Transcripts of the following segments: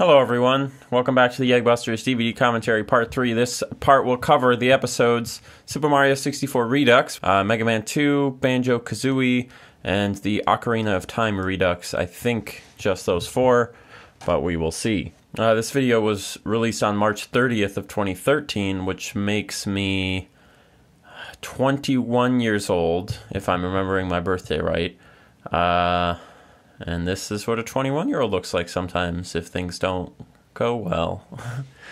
Hello, everyone. Welcome back to the Eggbusters DVD commentary part 3. This part will cover the episodes Super Mario 64 Redux, uh, Mega Man 2, Banjo Kazooie, and the Ocarina of Time Redux. I think just those four, but we will see. Uh, this video was released on March 30th of 2013, which makes me 21 years old, if I'm remembering my birthday right. Uh, and this is what a 21 year old looks like sometimes if things don't go well.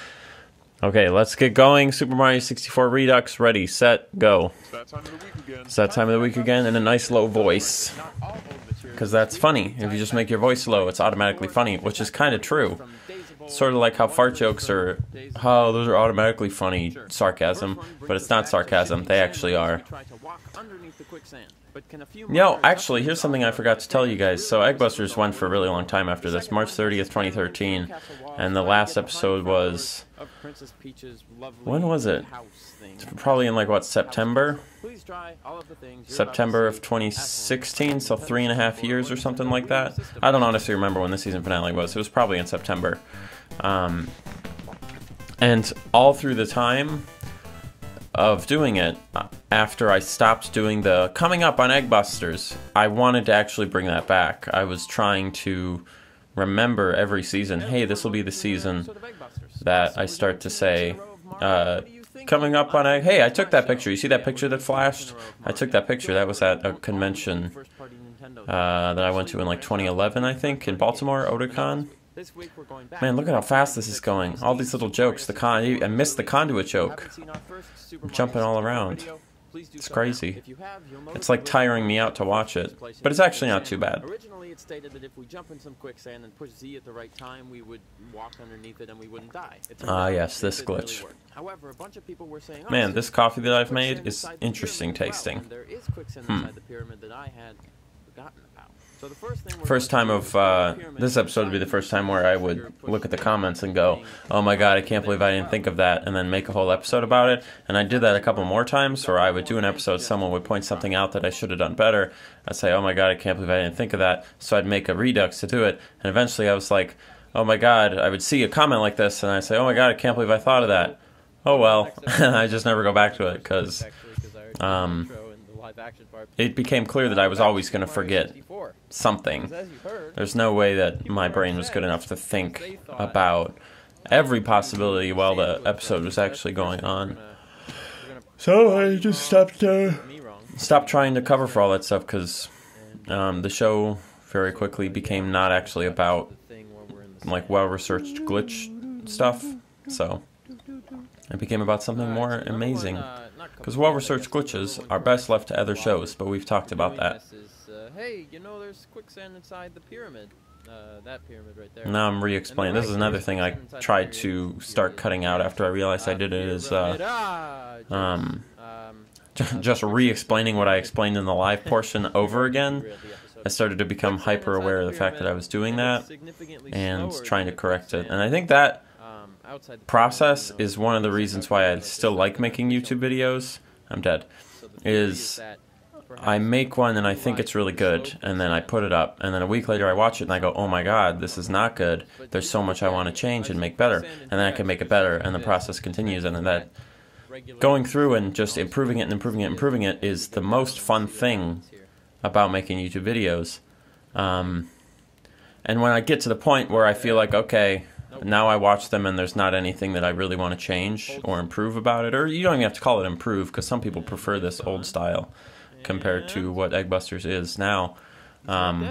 okay, let's get going. Super Mario 64 Redux, ready, set, go. It's that time of the week again. That time of the week again in a nice low voice. Because that's funny. If you just make your voice low, it's automatically funny, which is kind of true. Sort of like how fart jokes are, oh, those are automatically funny sarcasm, but it's not sarcasm, they actually are. Yo, actually, here's something I forgot to tell you guys. So, Eggbusters went for a really long time after this, March 30th, 2013, and the last episode was. When was it? Probably in like what, September? September of 2016, so three and a half years or something like that. I don't honestly remember when the season finale was. It was probably in September. Um, and all through the time, of doing it after I stopped doing the coming up on Eggbusters. I wanted to actually bring that back. I was trying to remember every season, hey, this will be the season that I start to say, uh, coming up on Egg, hey, I took that picture. You see that picture that flashed? I took that picture. That was at a convention uh, that I went to in like 2011, I think, in Baltimore, Otakon. Man, look at how fast this is going. All these little jokes. The con I missed the conduit joke. I'm jumping all around. It's crazy. It's like tiring me out to watch it, but it's actually not too bad. Originally, it stated that if we jump in some quicksand and push Z at the right time, we would walk underneath it and we wouldn't die. Ah, yes, this glitch. However, a bunch of people were saying, Man, this coffee that I've made is interesting tasting. There is quicksand Hmm. First time of uh, this episode would be the first time where I would look at the comments and go, "Oh my god, I can't believe I didn't think of that," and then make a whole episode about it. And I did that a couple more times, where I would do an episode, someone would point something out that I should have done better. I'd say, "Oh my god, I can't believe I didn't think of that," so I'd make a redux to do it. And eventually, I was like, "Oh my god," I would see a comment like this, and I would say, "Oh my god, I can't believe I thought of that." Oh well, I just never go back to it because um, it became clear that I was always going to forget something. There's no way that my brain was good enough to think about every possibility while the episode was actually going on. So I just stopped uh, stopped trying to cover for all that stuff because um, the show very quickly became not actually about like well researched glitch stuff. So it became about something more amazing. Because well researched glitches are best left to other shows, but we've talked about that. Uh, hey, you know, there's quicksand inside the pyramid. Uh, that pyramid right there. Now I'm re-explaining. This is another thing I tried to start cutting out after I realized I did it. Is uh, um, just re-explaining what I explained in the live portion over again. I started to become hyper aware of the fact that I was doing that and trying to correct it. And I think that process is one of the reasons why I still like making YouTube videos. I'm dead. Is I make one and I think it's really good, and then I put it up, and then a week later I watch it and I go, oh my god, this is not good. There's so much I want to change and make better, and then I can make it better, and the process continues, and then that going through and just improving it and improving it and improving it is the most fun thing about making YouTube videos. Um, and when I get to the point where I feel like, okay, now I watch them and there's not anything that I really want to change or improve about it, or you don't even have to call it improve because some people prefer this old style compared to what Eggbusters is now. Um,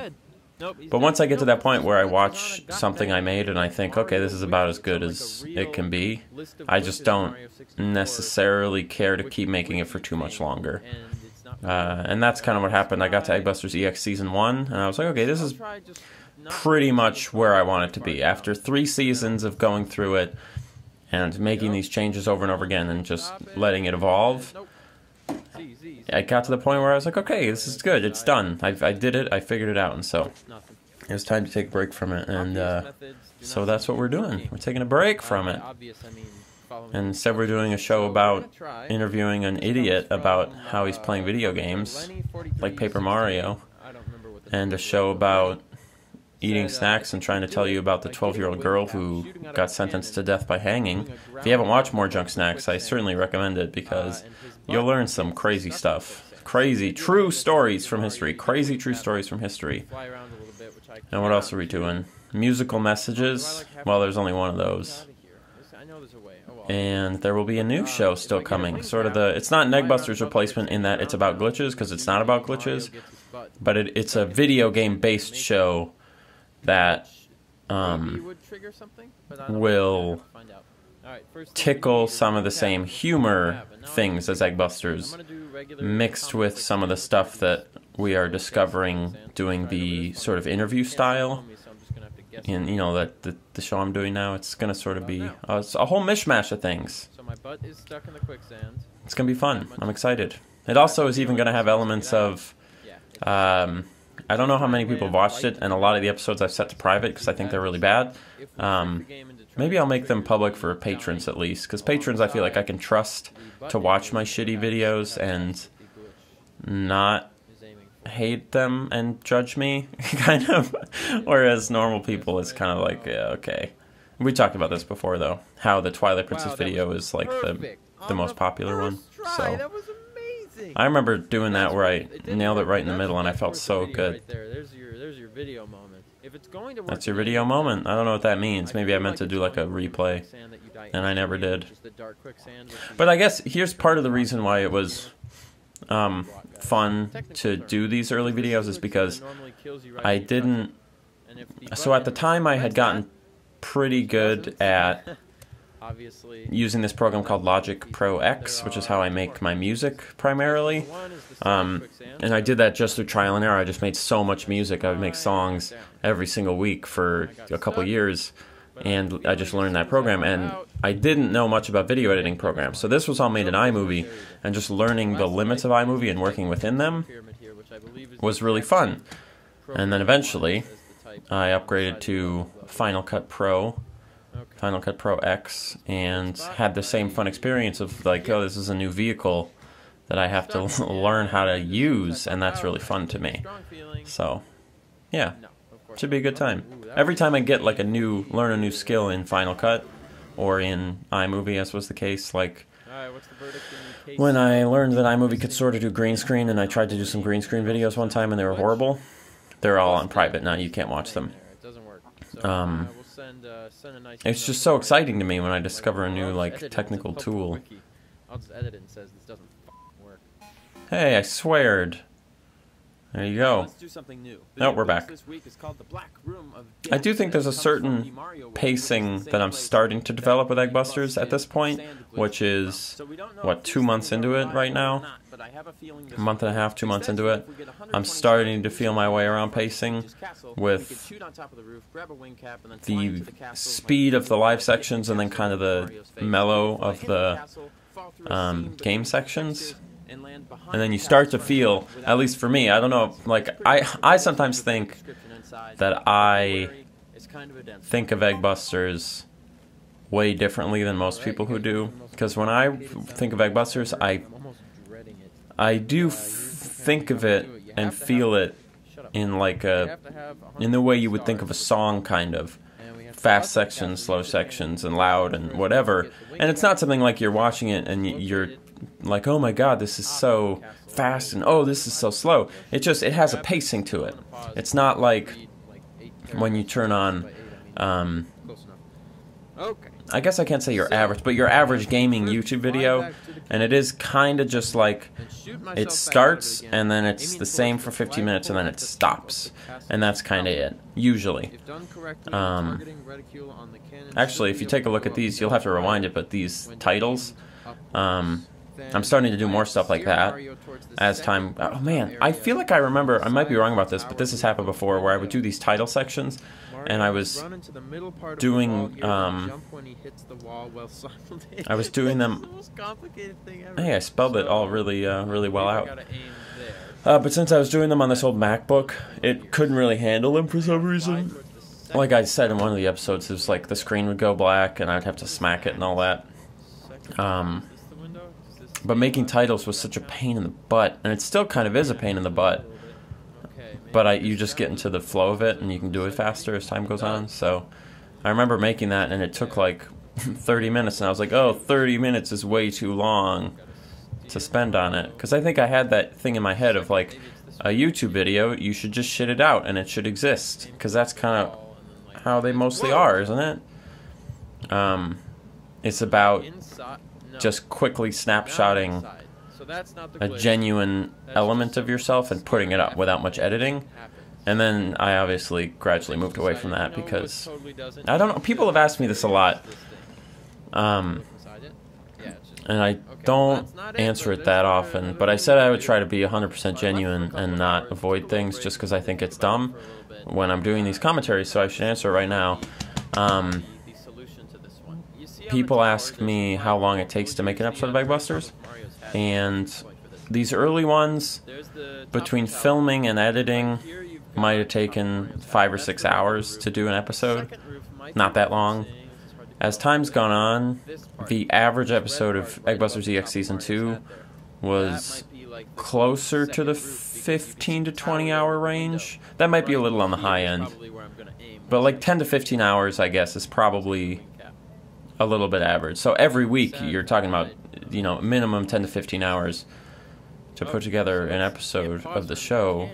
but once I get to that point where I watch something I made and I think, okay, this is about as good as it can be, I just don't necessarily care to keep making it for too much longer. Uh, and that's kind of what happened. I got to Eggbusters EX Season 1, and I was like, okay, this is pretty much where I want it to be. After three seasons of going through it and making these changes over and over again and just letting it evolve, I got to the point where I was like, okay, this is good. It's done. I, I did it. I figured it out. And so it was time to take a break from it. And uh, so that's what we're doing. We're taking a break from it. And instead, we're doing a show about interviewing an idiot about how he's playing video games, like Paper Mario, and a show about eating snacks and trying to tell you about the 12 year old girl who got sentenced to death by hanging. If you haven't watched more Junk Snacks, I certainly recommend it because you'll learn some crazy stuff. Crazy, true stories from history. Crazy, true stories from history. And what else are we doing? Musical messages. Well, there's only one of those. And there will be a new show still coming. Sort of the. It's not Negbusters replacement in that it's about glitches, because it's not about glitches. But it, it's a video game based show that um, will tickle some of the same humor things as Eggbusters, mixed with some of the stuff that we are discovering doing the sort of interview style. In you know that the, the show I'm doing now, it's gonna sort of be uh, a whole mishmash of things. So my butt is stuck in the quicksand. It's gonna be fun. I'm excited. It also is even gonna have elements of. Um, I don't know how many people watched it, and a lot of the episodes I've set to private because I think they're really bad. Um, maybe I'll make them public for patrons at least, because patrons I feel like I can trust to watch my shitty videos and not hate them and judge me, kind of. Whereas normal people, it's kind of like, yeah, okay. We talked about this before, though, how the Twilight Princess video is like the the most popular one. So I remember doing that where I nailed it right in the middle, and I felt so good. There's your there's your video moment. If it's going to work, That's your video moment. I don't know what that means. Maybe I meant to do like a replay, and I never did. But I guess here's part of the reason why it was um, fun to do these early videos is because I didn't. So at the time, I had gotten pretty good at using this program called Logic Pro X, which is how I make my music primarily. Um, and I did that just through trial and error. I just made so much music. I would make songs every single week for a couple years. And I just learned that program. And I didn't know much about video editing programs. So this was all made in iMovie. And just learning the limits of iMovie and working within them was really fun. And then eventually, I upgraded to Final Cut Pro Final Cut Pro X and had the same fun experience of like, oh, this is a new vehicle that I have to learn how to use, and that's really fun to me. So, yeah, should be a good time. Every time I get like a new, learn a new skill in Final Cut or in iMovie, as was the case, like when I learned that iMovie could sort of do green screen, and I tried to do some green screen videos one time, and they were horrible. They're all on private now; you can't watch them. Um, Uh, it's just so exciting to me when I discover a new like technical tool. I'll just edit it and says this doesn't work. Hey, I sweared. There you go. Let's do something new. No, we're back. This week is called the Black Room of I do think there's a Death. It comes from the certain Mario pacing the that I'm starting to develop with the Eggbusters at this point, which is So we don't know what two months into it right now. not, but I have a month and a half, two months into it. If we get I'm starting to feel my way around pacing with we could shoot on top of the roof, grab a wing cap, and then fly into the the castle, speed of the live sections and then kind of the mellow of the castle, fall through a um, game sections. And land behind and then you start to feel, at least for me, I don't know, like I I sometimes think that I It's of a dense think of Eggbusters way differently than most people who do. Because when I think of Eggbusters, I I'm almost dreading it. I do think of it and feel it in like a have to have in the way you would think of a song, kind of. And we have to fast sections, slow sections, and loud and whatever. And it's not something like you're watching it and you're like, oh my god, this is so fast and oh, this is so slow. It just it has a pacing to it. It's not like when you turn on. Um. I guess I can't say your average, but your average gaming YouTube video, and it is kind of just like it starts and then it's the same for 15 minutes and then it stops, and that's kind of it usually. Um, Actually, if you take a look at these, you'll have to rewind it, but these titles, um. I'm starting to do more stuff like that Mario towards the as time. Oh man, I feel like I remember. I might be wrong about this, but this has happened before, where I would do these title sections, and I was Run into the middle part of the doing, wall here and um, jump when he hits the wall while simultaneously- I was doing them- It's the most complicated thing ever. Hey, I spelled it all really, uh, really well out. gotta aim there. Uh, but since I was doing them on this old MacBook, it couldn't really handle them for some reason. Like I said in one of the episodes, it was like the screen would go black and I'd have to smack it and all that. Um, Is this the window? Is this But making titles was such a pain in the butt, and it still kind of is a pain in the butt. But I you just get into the flow of it and you can do it faster as time goes on. So I remember making that and it took like 30 minutes and I was like, "Oh, 30 minutes is way too long to spend on it." Cuz I think I had that thing in my head of like a YouTube video, you should just shit it out and it should exist cuz that's kind of how they mostly are, isn't it? Um it's about. Just quickly snapshotting a genuine element of yourself and putting it up without much editing. And then I obviously gradually moved away from that because I don't know. People have asked me this a lot, um, and I don't answer it that often. But I said I would try to be 100% So I left genuine and not avoid things just because I think it's dumb when I'm doing these commentaries. So I should answer right now. Um, The- the solution to this one. You see how people ask me how long it takes to make an episode of Egg Busters, and these early ones between filming and editing might have taken five or six hours to do an episode. Not that long. As time's gone on, the average episode of right Egg Busters above EX Season 2 was closer to the second roof because you can 15 to 20 hour range. That might be a little on the high end. But like 10 to 15 hours, I guess, is probably. A little bit average. So every week you're talking about, you know, minimum 10 to 15 hours to put together an episode of the show.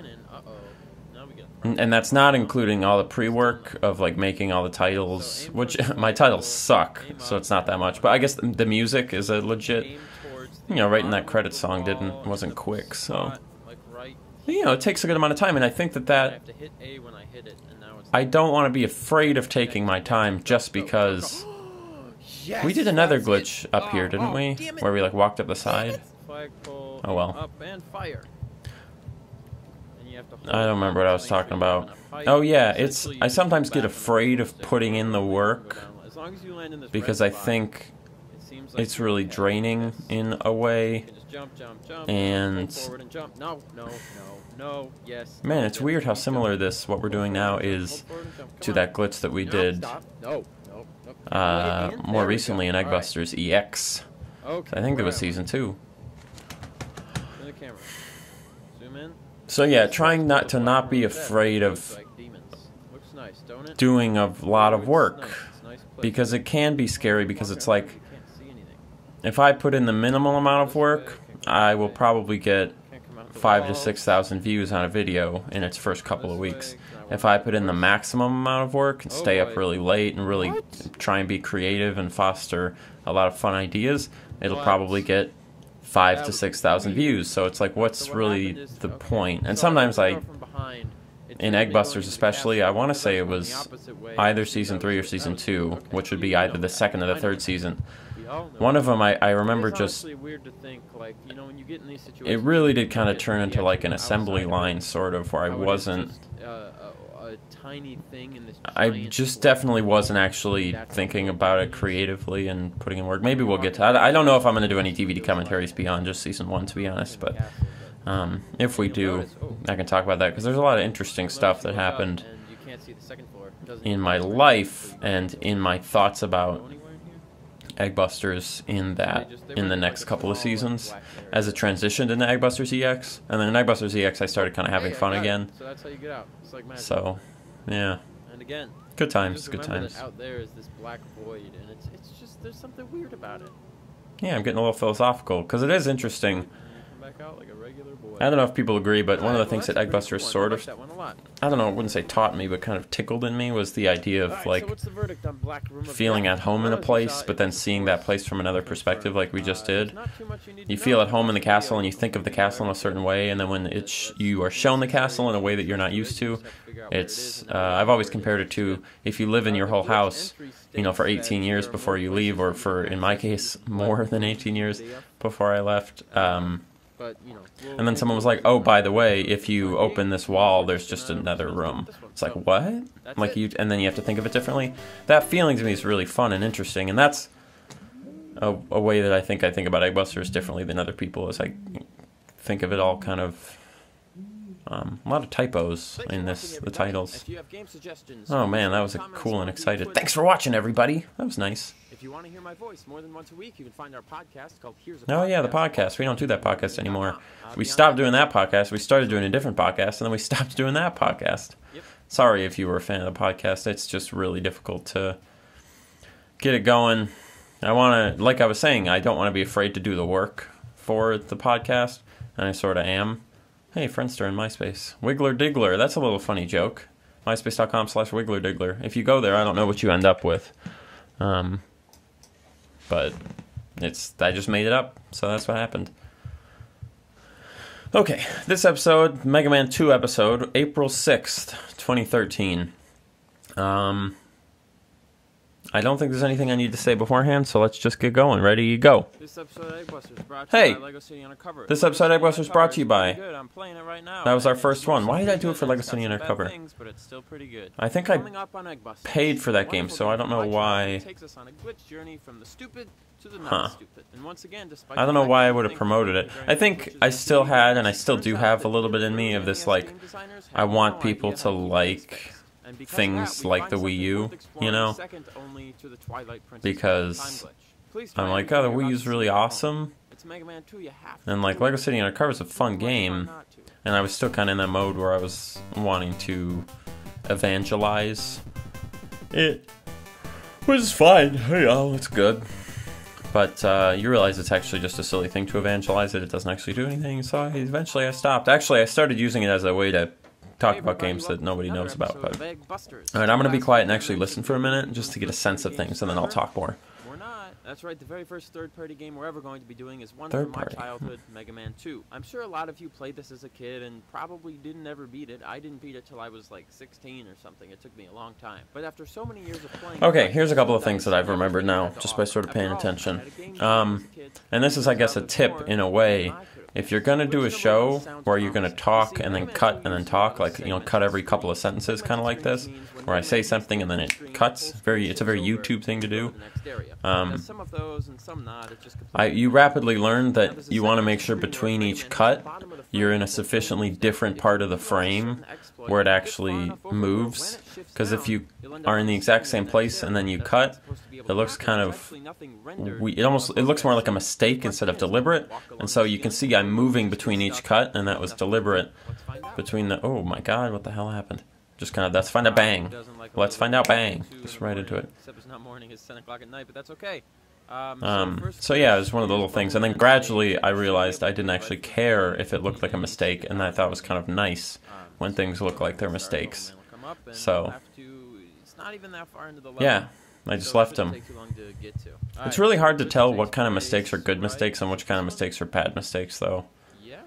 And that's not including all the pre-work of like making all the titles, which my titles suck, so it's not that much. But I guess the, music is a legit. you know, writing that credit song didn't- wasn't quick, so- You know, it takes a good amount of time, and I think that I that have to hit A when I hit it, and now it's I don't want to be afraid of taking my time just because Yes, we did another glitch up here, didn't oh, we? Where we like walked up the side. Oh, well. Up and fire. And you have to I don't remember what I was talking about. on a pipe. Oh yeah, it's I sometimes get afraid of putting in the work. As long as you land in this because I think it seems like it's really draining in a way. And- hold and jump. No, no, no, no. Yes. Man, it's weird how similar this what we're doing now is hold forward and jump. to that glitch that we No, did stop. No, no, no. Uh, more recently in All right. Eggbusters EX. Okay. I think it where was season two. In the camera. Zoom in. So yeah, trying not to not be afraid of demons. Looks nice, don't it? doing a lot of work nice. It's nice place. because it can be scary because it's like You can't see anything. if I put in the minimal amount of work, I will probably get Can't come out the five to six thousand views on a video in its first couple of weeks. If I put in the maximum amount of work and Oh, stay up really late and really What? try and be creative and foster a lot of fun ideas, it'll probably get five to six thousand views. So it's like, what's really the point? And sometimes I, you go from behind, it's in only Egg Busters especially, I want to say it was the opposite way. either season three or season two, which would be either the second or the third season. We all know One of them, I, I remember just honestly weird to think, like, you know, when you get in these it really did kind of turn into like an assembly line, sort of, where I How it is wasn't. Uh, just, a, a tiny thing in this I just definitely wasn't actually thinking about it creatively and putting in work. Maybe we'll get to. I, I don't know if I'm going to do any DVD commentaries beyond just season one, to be honest. But um, if we do, I can talk about that because there's a lot of interesting stuff that happened And you can't see the second floor. It doesn't in my life and in my thoughts about? Eggbusters in that They just- they in the next couple of seasons as it transitioned into Eggbusters EX, and then in Eggbusters EX I started kind of having fun again. So that's how you get out. It's like magic. So, yeah, and again, good times, good times. Out there is this black void, and it's it's just there's something weird about it. Yeah, I'm getting a little philosophical because it is interesting. And you come back out like a regular boy. I don't know if people agree, but one of the things that that's a Eggbusters cool one. I sort of, that one a lot. I don't know, I wouldn't say taught me, but kind of tickled in me was the idea of like so what's the verdict on Black Room of feeling at home in a Well, as you place, but then seeing that place from another perspective, like we just Uh, did. too much you need You to feel at home in the castle, and you think of the castle in a certain way, and then when it's you are shown the castle in a way that you're not used to, it's uh, I've always compared it to if you live in your whole house, you know, for 18 years before you leave, or for in my case more than 18 years before I left. Um, But, you know, we'll- and then someone was like, "Oh, by the way, if you open this wall, there's just another room." It's like what? Like you, and then you have to think of it differently. That feeling to me is really fun and interesting, and that's a, a way that I think I think about Eggbusters differently than other people. Is I think of it all kind of um, a lot of typos in this the titles. If you have game suggestions, Oh man, that was a cool and excited. Thanks for watching, everybody. That was nice. If you want to hear my voice more than once a week, you can find our podcast called Here's a Oh yeah, the podcast. We don't do that podcast anymore. We stopped doing that podcast. We started doing a different podcast, and then we stopped doing that podcast. Yep. Sorry if you were a fan of the podcast. It's just really difficult to get it going. I want to, like I was saying, I don't want to be afraid to do the work for the podcast, and I sort of am. Hey, Friendster and MySpace. Wiggler Diggler. That's a little funny joke. MySpace.com slash Wiggler Diggler. If you go there, I don't know what you end up with. Um, but it's I just made it up, so that's what happened. Okay, this episode, Mega Man 2 episode, April 6th, 2013. Um, I don't think there's anything I need to say beforehand, so let's just get going. Ready, go. This episode of Eggbusters brought to Hey! you by Lego City Undercover. This episode of Eggbusters brought to you by- Good. I'm playing it right now. That was our first one. Why did I do it for Lego City Undercover? Things, but it's still pretty good. I think I paid for that game, so I don't know why- takes us on a glitch journey from the stupid to the Huh. stupid. And once again, despite I don't know why I would have promoted it. I think I still had, and I still do have a little bit in me of this, like, I want people to like things like the Wii U, you know? only to the Because time glitch. Please I'm like, oh, the Wii U's really see it at home. awesome. It's Mega Man 2, you have to And like Lego it. City Undercover is a fun game, why not to? and I was still kind of in that mode where I was wanting to evangelize it, which is fine. Hey, oh, it's good. But uh, you realize it's actually just a silly thing to evangelize it. It doesn't actually do anything. So I, eventually I stopped. Actually, I started using it as a way to talk about games that nobody knows about. But all right, I'm gonna be quiet and actually listen for a minute, just to get a sense of things, and then I'll talk more. That's right. The very first third-party game we're ever going to be doing is one Third from my childhood, Mega Man 2. I'm sure a lot of you played this as a kid and probably didn't ever beat it. I didn't beat it till I was like 16 or something. It took me a long time. But after so many years of playing, Okay, here's a couple of things that I've remembered now, just by sort of paying After all, I attention. had a game Um, as a kid, And this is, I guess, a tip in a way. If you're gonna do a show where you're gonna talk and then cut and then talk, like you know, cut every couple of sentences, kind of like this, where I say something and then it cuts. Very, it's a very YouTube thing to do. the next area. Um, some of those and some not. It's just I, you rapidly learn that you want to make sure between each Man hits the cut, bottom of the you're in a sufficiently different part of the If you roll a frame where it actually moves, where when it shifts 'cause if you are in the exact same place and then you cut, not supposed to be able it looks kind of actually nothing rendered We, it almost it looks more like a mistake instead of deliberate, and so you can see I'm moving between each cut, and that was deliberate. Let's find out. Between the oh my god, what the hell happened? Just kind of let's find a bang. Doesn't like a Let's find out bang. Just right into it. Except it's not morning; it's ten o'clock at night, but that's okay. Um, Um, so yeah, it was one of the little things, and then gradually I you should be realized I didn't actually care if it looked like a mistake, and I thought it was kind of nice Um, when things look like they're mistakes. Bubble Man will come up and So- you'll have to- it's not even that far into the level, Yeah, I just left them. take too long to get to. It's really hard to tell what kind of mistakes are good mistakes and which kind of mistakes are bad mistakes, though. Yes.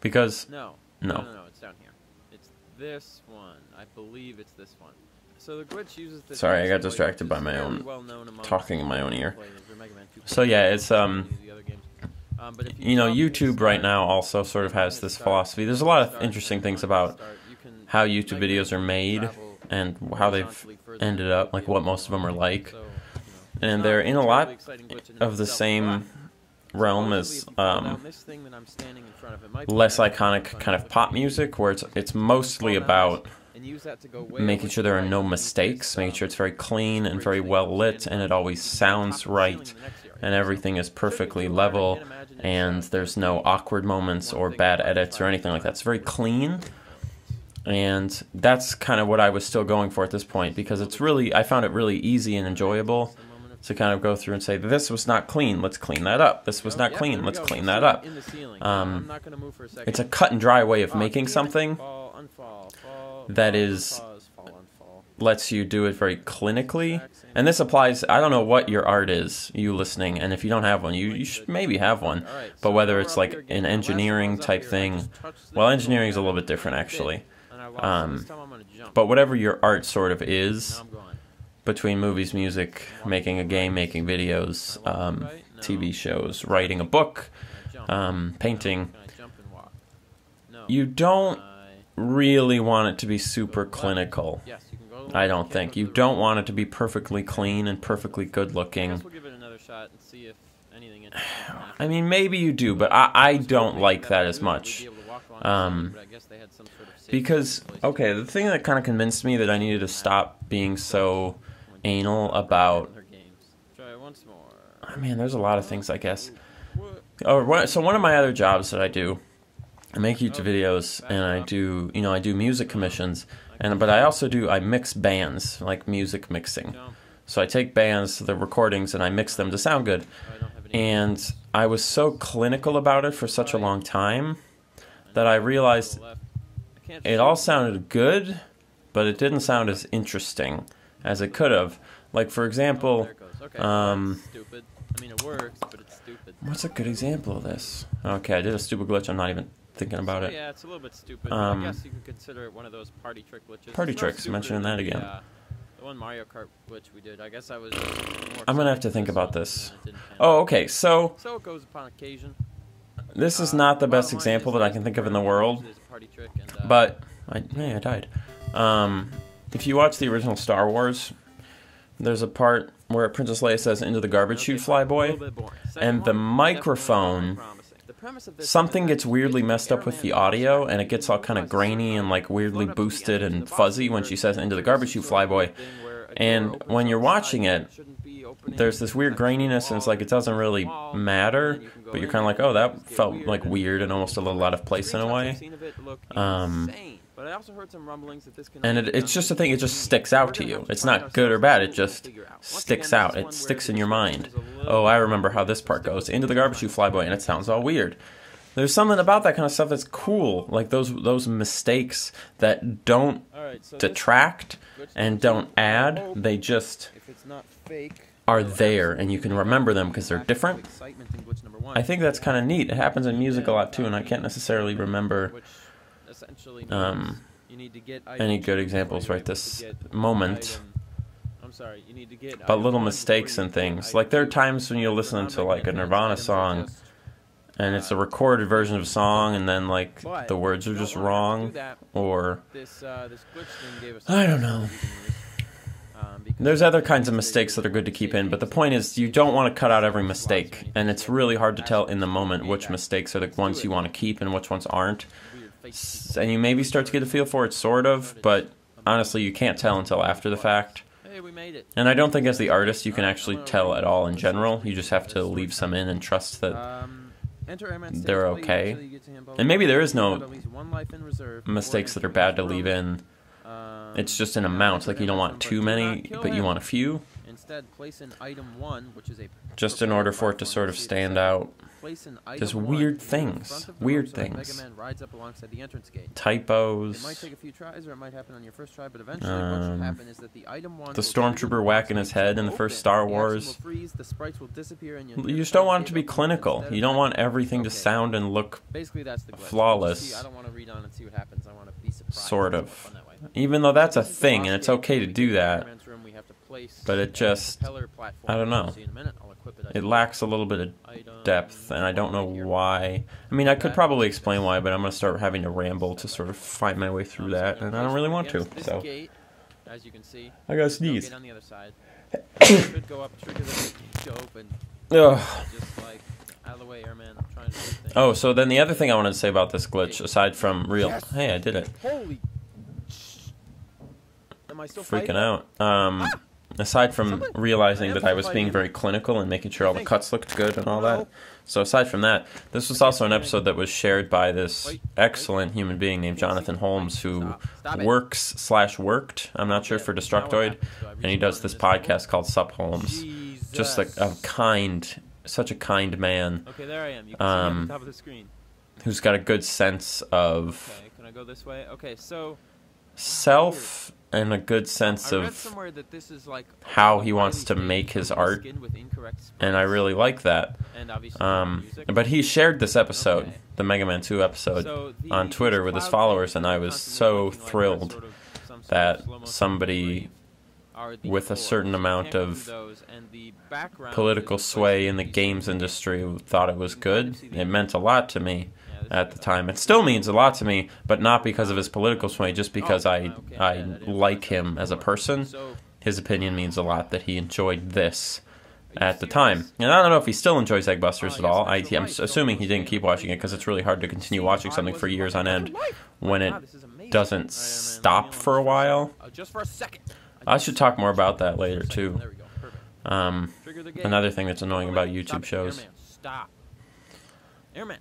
because No. No. No, it's down here. It's this one. I believe it's this one. So the glitch uses Sorry, I got distracted by my own well talking in my own ear. Players of Mega Man 2 So, yeah, it's, um, the other games. Um, but if you know, YouTube right now also sort of has this philosophy. There's a lot of interesting things about how YouTube videos are made and how they've ended up, like what most of them are like. So, you know, And they're in a lot exciting glitch in of the same realm as if you fall um, down this thing that I'm standing in front of, it might be less iconic kind of pop music, where it's it's mostly about this and use that to go way making sure there are no mistakes, making sure it's very clean and very well lit, and it always sounds top of the ceiling right, in the next area, and everything is perfectly too hard. I level, can't imagine it's, and there's no awkward moments or bad edits or anything like that. It's very clean, and that's kind of what I was still going for at this point because it's really I found it really easy and enjoyable Just a moment of to kind of go through and say this was not clean, let's clean that up. This was Oh, not clean, let's clean that up. in the ceiling. Um, I'm not gonna move for a second. It's a cut and dry way of Oh, making something fall, that is- unpause, fall, unfall. lets you do it very clinically. And this applies, I don't know what your art is, you listening, and if you don't have one, you, you should maybe have one. But whether it's like an The last one engineering type thing, just touched the well, engineering is a little bit different and I did, actually. and I lost it. Um, This time I'm gonna jump. But whatever your art sort of is, between movies, music, making a game, making videos, Can I walk um. TV shows, writing a book, Can I jump? um, painting, Can I jump and walk? No. you don't really want it to be super clinical. Yes, you can go I don't think. You don't want it to be perfectly clean and perfectly good looking. we'll give it another shot and see if anything interesting can happen. I mean, maybe you do, but I, I don't like that as much. able to walk along the Um, ceiling, but I guess they had some sort of safety Because, okay, the thing that kind of convinced me that I needed to stop being so anal about in their games. Try it one once more. I mean, there's a lot of things, I guess. Oh, so one of my other jobs that I do, I make YouTube videos and I do, you know, I do music commissions, and but I also do I mix bands like music mixing. So I take bands, the recordings, and I mix them to sound good. I don't have any. And I was so clinical about it for such a long time that I realized Left. I can't it all sounded good, but it didn't sound as interesting as it could have. Like for example, there it goes. Okay, um. I mean, it works, but it's stupid. what's a good example of this? Okay, I did a stupid glitch. I'm not even thinking about So, it. Yeah, it's a little bit stupid. Um, I guess you could consider it one of those party trick glitches. Party It's tricks, mentioning that again. uh, the one Mario Kart glitch we did. I guess I was. I'm gonna have to think about this. and it didn't pan Oh, okay. So So it goes upon occasion. this is Uh, not the best example that I can think of in the world, Kart is a party trick, and, uh, but I, hey, I died. Um, if you watch the original Star Wars, there's a part where Princess Leia says, "Into the garbage okay, chute, a fly boy." bit boring. Second and the microphone- promising. The premise of this Something gets weirdly messed up with the audio, and it gets all kind of grainy and like weirdly boosted and fuzzy when she says, "Into the garbage chute, flyboy. And when you're watching it, There's this weird graininess, and it's like it doesn't really matter, but you're kind of like, "Oh, that felt like weird and almost a little out of place in a way." Um, But I also heard some rumblings that this can And it, it's just a thing; it just sticks out to you. It's not good or bad; it just sticks out. It sticks in your mind. Oh, I remember how this part goes. Into the garbage chute, fly boy, and it sounds all weird. There's something about that kind of stuff that's cool, like those those mistakes that don't detract and don't add. They just If it's not fake, are there, and you can remember them because they're different. Excitement in glitch number one. I think that's kind of neat. It happens in music a lot too, and I can't necessarily remember um, means you need to get any good examples right this moment. I'm sorry, you need to get. But little mistakes and things. Like there are times when you'll listen to like a Nirvana song, and it's a recorded version of a song, and then like the words are just wanna have to wrong, or This uh, this glitch thing gave us. I don't know. that we can use, um, because There's other kinds of mistakes that are good to keep in, but the point is you don't want to cut out every mistake, and it's really hard to tell in the moment which mistakes are the ones you want to keep and which ones aren't. Weird face S- And you maybe start to get a feel for it, sort of, but honestly, you can't tell until after the fact. Hey, we made it. And I don't think as the artist you can actually tell at all in general. You just have to leave some in and trust that Um, enter Airman stage they're okay. until you get to him, And maybe there is no You have at least one life in reserve before mistakes that are bad to leave in. Um, It's just an amount. Like you don't want too many, but you want a few, Instead, place an item one, which is a just in order for it to sort of stand out. Place an item Just weird things. front of the Weird things. Mega Man rides up alongside the entrance gate. It might Typos. take a few tries, or it might happen on your first try, but eventually, what should Um, happen is that the item one. the stormtrooper whacking his head in the first. Star Wars. freeze, the sprites will disappear, and you'll You just don't want it to be clinical. You don't want everything to sound and look Basically, that's the flawless. See, I don't want to read on and see what happens. I want to be surprised. Sort of. more fun that way. even though that's a This is the thing and it's okay to do that. Iron Man's room, we have to place but it just- I don't know. You'll see in a minute. I'll equip it, I It think. lacks a little bit of depth, and I don't know why. I mean, I could probably explain why, but I'm gonna start having to ramble to sort of find my way through that, and I don't really want to. So as you can see, I gotta sneeze. on the other side. should go up, trigger the open, Ugh. just like out of the way, airman. I'm trying to do things. Oh, so then the other thing I wanted to say about this glitch, aside from real, hey, I did it, Holy! Am I still freaking out. Um, aside from realizing that I was being very clinical and making sure all the cuts looked good and all that. So aside from that, this was also an episode that was shared by this excellent human being named Jonathan Holmes, who Stop. Stop it. works slash worked. I'm not sure for Destructoid, happens? Do I and he does this podcast called Sup Holmes. Just like a kind, such a kind man Okay, there I am. You can see Um, at the top of the screen. who's got a good sense of Okay, can I go this way? Okay, so self and a good sense of that this is like how he wants to make his art, skin with incorrect and I really like that. and Um, but he shared this episode, Okay. the Mega Man 2 episode, So the- on Twitter with his followers, and I was so looking like thrilled sort of- that somebody frame are the with a certain amount of those, and the background political sway in the games industry thought it was You can kind good. of see the- It meant a lot to me at the time. It still means a lot to me, but not because of his political sway, just because Oh, I I like him as a person. His opinion means a lot that he enjoyed this at the time. And I don't know if he still enjoys Eggbusters Oh, at all. I, I'm assuming he didn't keep watching it because it's really hard to continue watching something for years on end when it God, this is amazing. doesn't All right, man, stop for a while. Uh, just for a second. I should talk more about that later too. There we go. Um, Trigger Trigger the gate. another thing that's annoying about YouTube shows. Stop. Airman.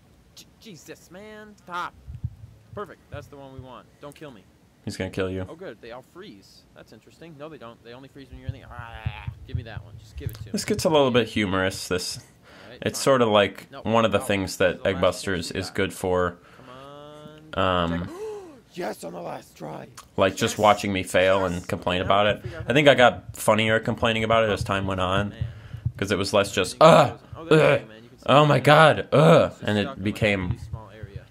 Jesus, man. Stop. Perfect. That's the one we want. Don't kill me. He's gonna kill you. Oh, good. They all freeze. That's interesting. No, they don't. They only freeze when you're in the. Ah, give me that one. Just give it to me. This gets a little bit humorous. This Alright, it's fine. sort of like No, one of the no, things that is the Egg last chance Busters you is good for. Come on. Um, yes, on the last try. like just watching me fail and complain about it. I think I got funnier complaining about it as time went on because it was less just ugh, think it goes- oh, ugh, go, man. You can see oh my god, ugh, and it became. really small area.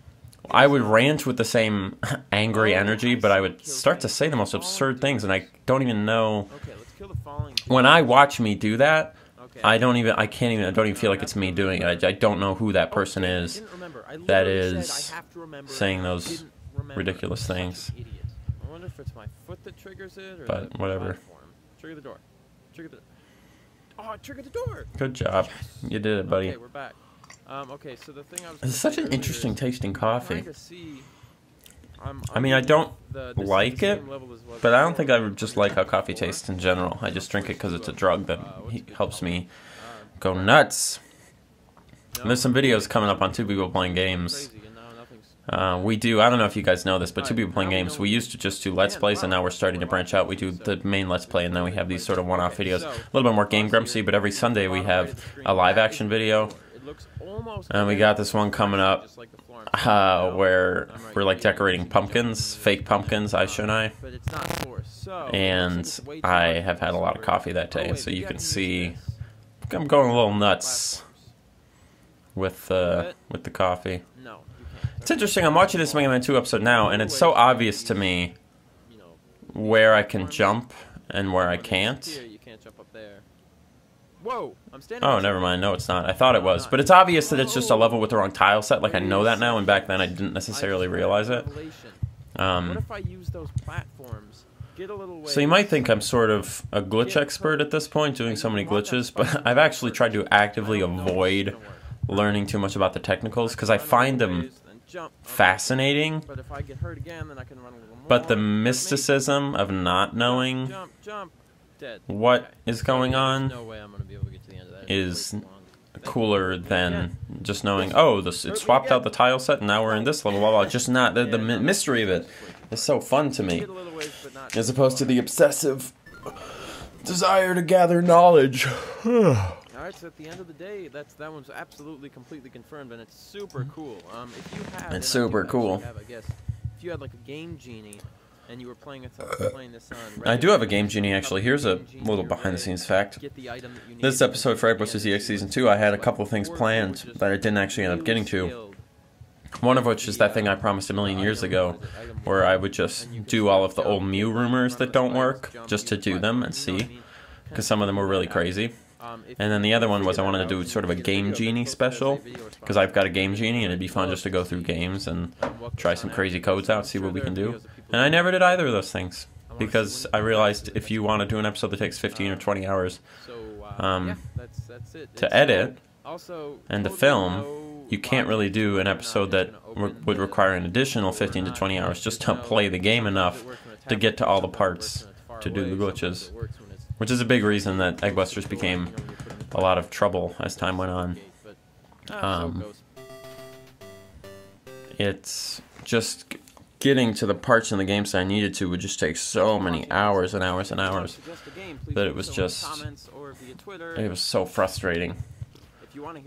I would rant with the same angry energy, but I would start to say the most absurd things, and. I don't even know. Okay, let's kill the falling. When I watch me do that, I don't even. I can't even. I don't even feel like it's me doing it. I, I don't know who that Oh, person is. didn't remember. I that is said I have to remember, saying those ridiculous things. I wonder if it's my foot that triggers it or But whatever. Trigger the door. Trigger the. Oh, it triggered the door. Good job. You did it, buddy. Okay, we're back. Um, okay, so the thing I was. Is such an interesting tasting I'm coffee. see. I'm, I I'm mean, I don't the- like it, same level as what But I don't think I would just like how coffee tastes in general. I just drink it because it's a drug that Uh, what's he- a good helps me Uh, go nuts. And there's some videos coming up on two people playing games. crazy, and now nothing's- Uh, we do. I don't know if you guys know this, but two people playing games. We used to just do let's plays, and now we're starting to branch out. We do the main let's play, and then we have these sort of one-off videos. A little bit more Game Grumpy, but every Sunday we have of the screen, a live action video. floor. It looks almost And we got this one coming up, just like the floor. Uh, where we're like decorating pumpkins, fake pumpkins, I should I. But it's not so it looks like And it's way too I have had a lot of coffee that Oh, day, so you can see. I'm going a little nuts with uh, with the coffee. It's interesting. I'm watching this Mega Man 2 episode now, and it's so obvious to me where I can jump and where I can't. Whoa! I'm standing. Oh, never mind. No, it's not. I thought it was, but it's obvious that it's just a level with the wrong tile set. Like I know that now, and back then I didn't necessarily realize it. Um, so you might think I'm sort of a glitch expert at this point, doing so many glitches, but I've actually tried to actively avoid learning too much about the technicals because I find them fascinating. But if I get hurt again, then I can run a little more. But the mysticism of not knowing Jump, jump, dead. what Okay. is going on No way I'm gonna be able to get to the end of that. is It's way too long. cooler than just knowing, oh, this it swapped out the tile set and now we're in this level. Blah blah. Just not the, the Yeah, mystery of it is so fun to me, Get a little ways, as opposed to the obsessive desire to gather knowledge. All right, so at the end of the day, that's that one's absolutely completely confirmed, and it's super mm-hmm. cool. Um, if you I It's do super cool. Have, I guess if you had like a game genie, and you were playing it, uh, playing this on. I do have a game genie actually. Here's a little behind the scenes fact. Get the item that you need This episode for the EX. Season 2, I had a couple of things planned that I didn't actually end up getting to. One of which is that thing I promised a million uh, years ago, where I would just do all of the old Mew rumors that don't work, just to do them and see, because some of them were really crazy. Um, And then the other one was I wanted to do sort of a Game Genie special, because I've got a Game Genie and it'd be fun just to go through games and try some crazy codes out, see what we can do. And I never did either of those things, because I realized if you want to do an episode that takes 15 or 20 hours uh, um, yeah, that's, that's it. to edit, and to film, you can't really do an episode that re- would require an additional 15 to 20 hours just to play the game enough it works when it's to get to all the parts sometimes it works when it's far to do the glitches. Which is a big reason that Eggbusters became a lot of trouble as time went on. Um. It's just getting to the parts in the games that I needed to would just take so many hours and hours and hours. that it was just-. It was so frustrating.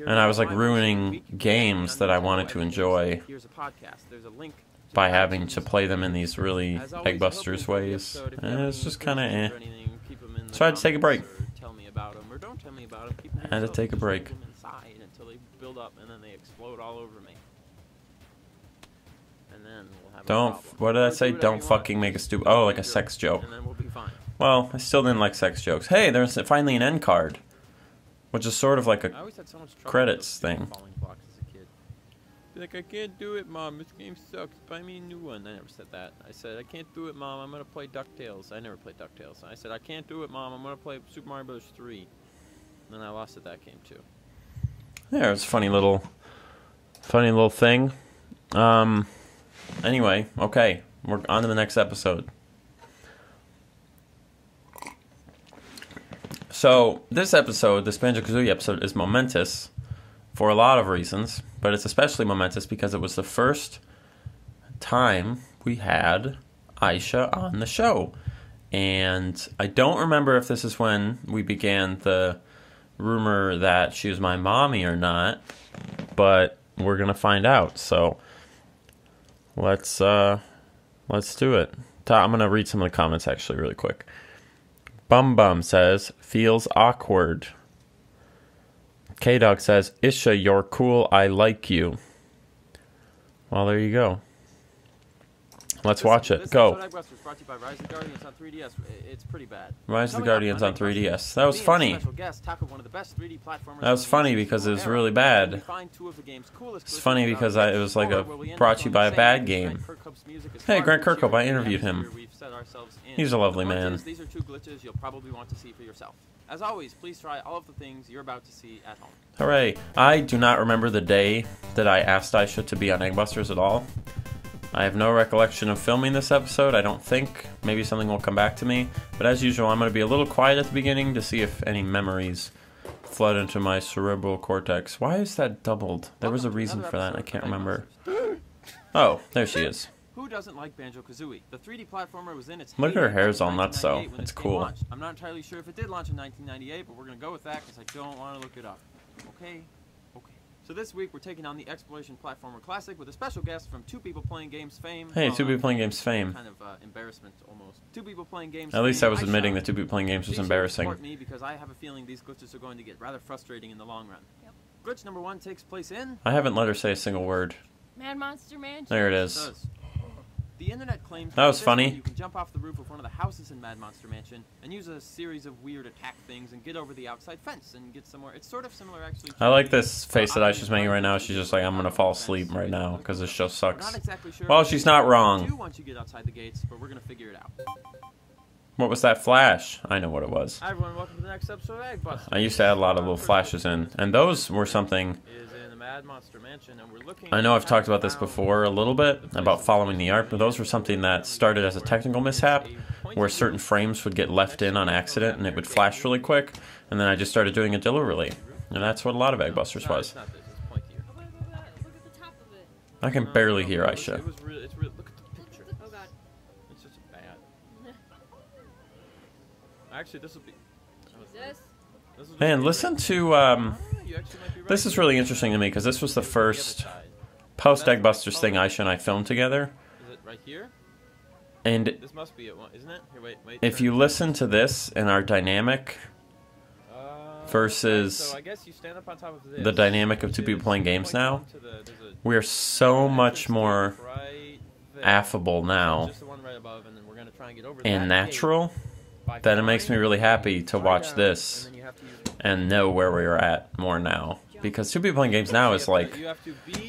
And I was, like, ruining games that I wanted to enjoy by having to play them in these really Eggbusters ways. And it's just kind of eh. Criticisms or anything, keep 'em in the So I had to take a break. Tell me about 'em, or don't tell me about 'em. Keep 'em to I had to take a break. inside until they build up and then they explode all over me. And then we'll have Don't, what did I say? whatever Don't fucking make a stupid, oh, like a sex joke. And then we'll be fine. Well, I still didn't like sex jokes. Hey, there's finally an end card, which is sort of like a credits thing. Falling blocks as a kid. Be Like I can't do it, mom. This game sucks. Buy me a new one. I never said that. I said I can't do it, mom. I'm gonna play Ducktales. I never played Ducktales. I said I can't do it, mom. I'm gonna play Super Mario Bros. 3. And then I lost at that game too. Was a funny little, funny little thing. Um, anyway, okay, we're on to the next episode. So this episode, this Banjo Kazooie episode, is momentous for a lot of reasons, but it's especially momentous because it was the first time we had Aisha on the show. And I don't remember if this is when we began the rumor that she was my mommy or not, but we're gonna find out. So let's uh let's do it. I'm gonna read some of the comments actually really quick. Bum Bum says, feels awkward. K Dog says, Aisha, you're cool. I like you. Well, there you go. Let's watch it. Go. episode brought to you by Rise of the Guardians on 3DS. It's pretty bad. Rise of the Guardians on 3DS. That was funny. special guest tackle one of the best 3D platformers That was funny because it was really bad. find two of the game's coolest It's funny because I- it was like a- before, where we end brought to you by a bad game. Kirkhope's music is Hey, Grant Kirkhope, I interviewed him. atmosphere we've set ourselves in. He's a lovely man. These are two glitches you'll probably want to see for yourself. As always, please try all of the things you're about to see at home. Hooray. I do not remember the day that I asked Aisha to be on Eggbusters at all. I have no recollection of filming this episode, I don't think. Maybe something will come back to me. But as usual, I'm going to be a little quiet at the beginning to see if any memories flood into my cerebral cortex. Why is that doubled? There was a reason for that, I can't remember. Oh, there she is. Who doesn't like Banjo Kazooie? The 3D platformer was in its Look at her hair's all in nuts, though. It's cool. launched. I'm not entirely sure if it did launch in 1998, but we're going to go with that because I don't want to look it up. Okay? Okay. So this week we're taking on the Exploration Platformer Classic with a special guest from Two People Playing Games fame. Hey, Well, Two People uh, Playing Games fame. Kind of uh, embarrassment almost. Two People Playing Games At least fame, I was admitting Aisha. that Two People Playing Games was Be sure to embarrassing. support me because I have a feeling these glitches are going to get rather frustrating in the long run. Yep. Glitch number one takes place in. I haven't let her say a single word. Mad Monster Mansion. There it It is. does. The internet claims That was funny. You can jump off the roof of one of the houses in Mad Monster Mansion and use a series of weird attack things and get over the outside fence and get somewhere. It's sort of similar, actually. I like this face that Aisha's making right now. She's just like, I'm gonna fall asleep right now because this show sucks. not exactly sure. Well, she's not do wrong. once you get outside the gates, but we're gonna figure it out. What was that flash? I know what it was. Hi everyone, welcome to the next episode of Eggbusters. I used to add a lot of little flashes in, and those were something. Is in the Mad Monster Mansion, and we're looking. I know I've talked about this before a little bit about following the art, but those were something that started as a technical mishap where certain frames would get left in on accident and it would flash really quick, and then I just started doing it deliberately, and that's what a lot of Eggbusters No, was. Oh. I can barely hear it was- Aisha. It was really, it's really, look at the picture. Oh god. It's just bad. Actually, this will be. Jesus. This will Man, be listen great. to um, You actually might be right. this is really interesting to me because this was the Look at other first post Eggbusters thing Aisha and I filmed together, Is it right here? and This must be it, isn't it? Here, wait, wait. if you listen to this and our dynamic Uh, versus okay, so I guess you stand up on top of this, the dynamic of two people playing games now, the- a- we're so much more right affable now Just the one right above, and and get over and that natural that it makes me really happy to watch this and then you have to and know where we're at more now. Because two people playing games now is like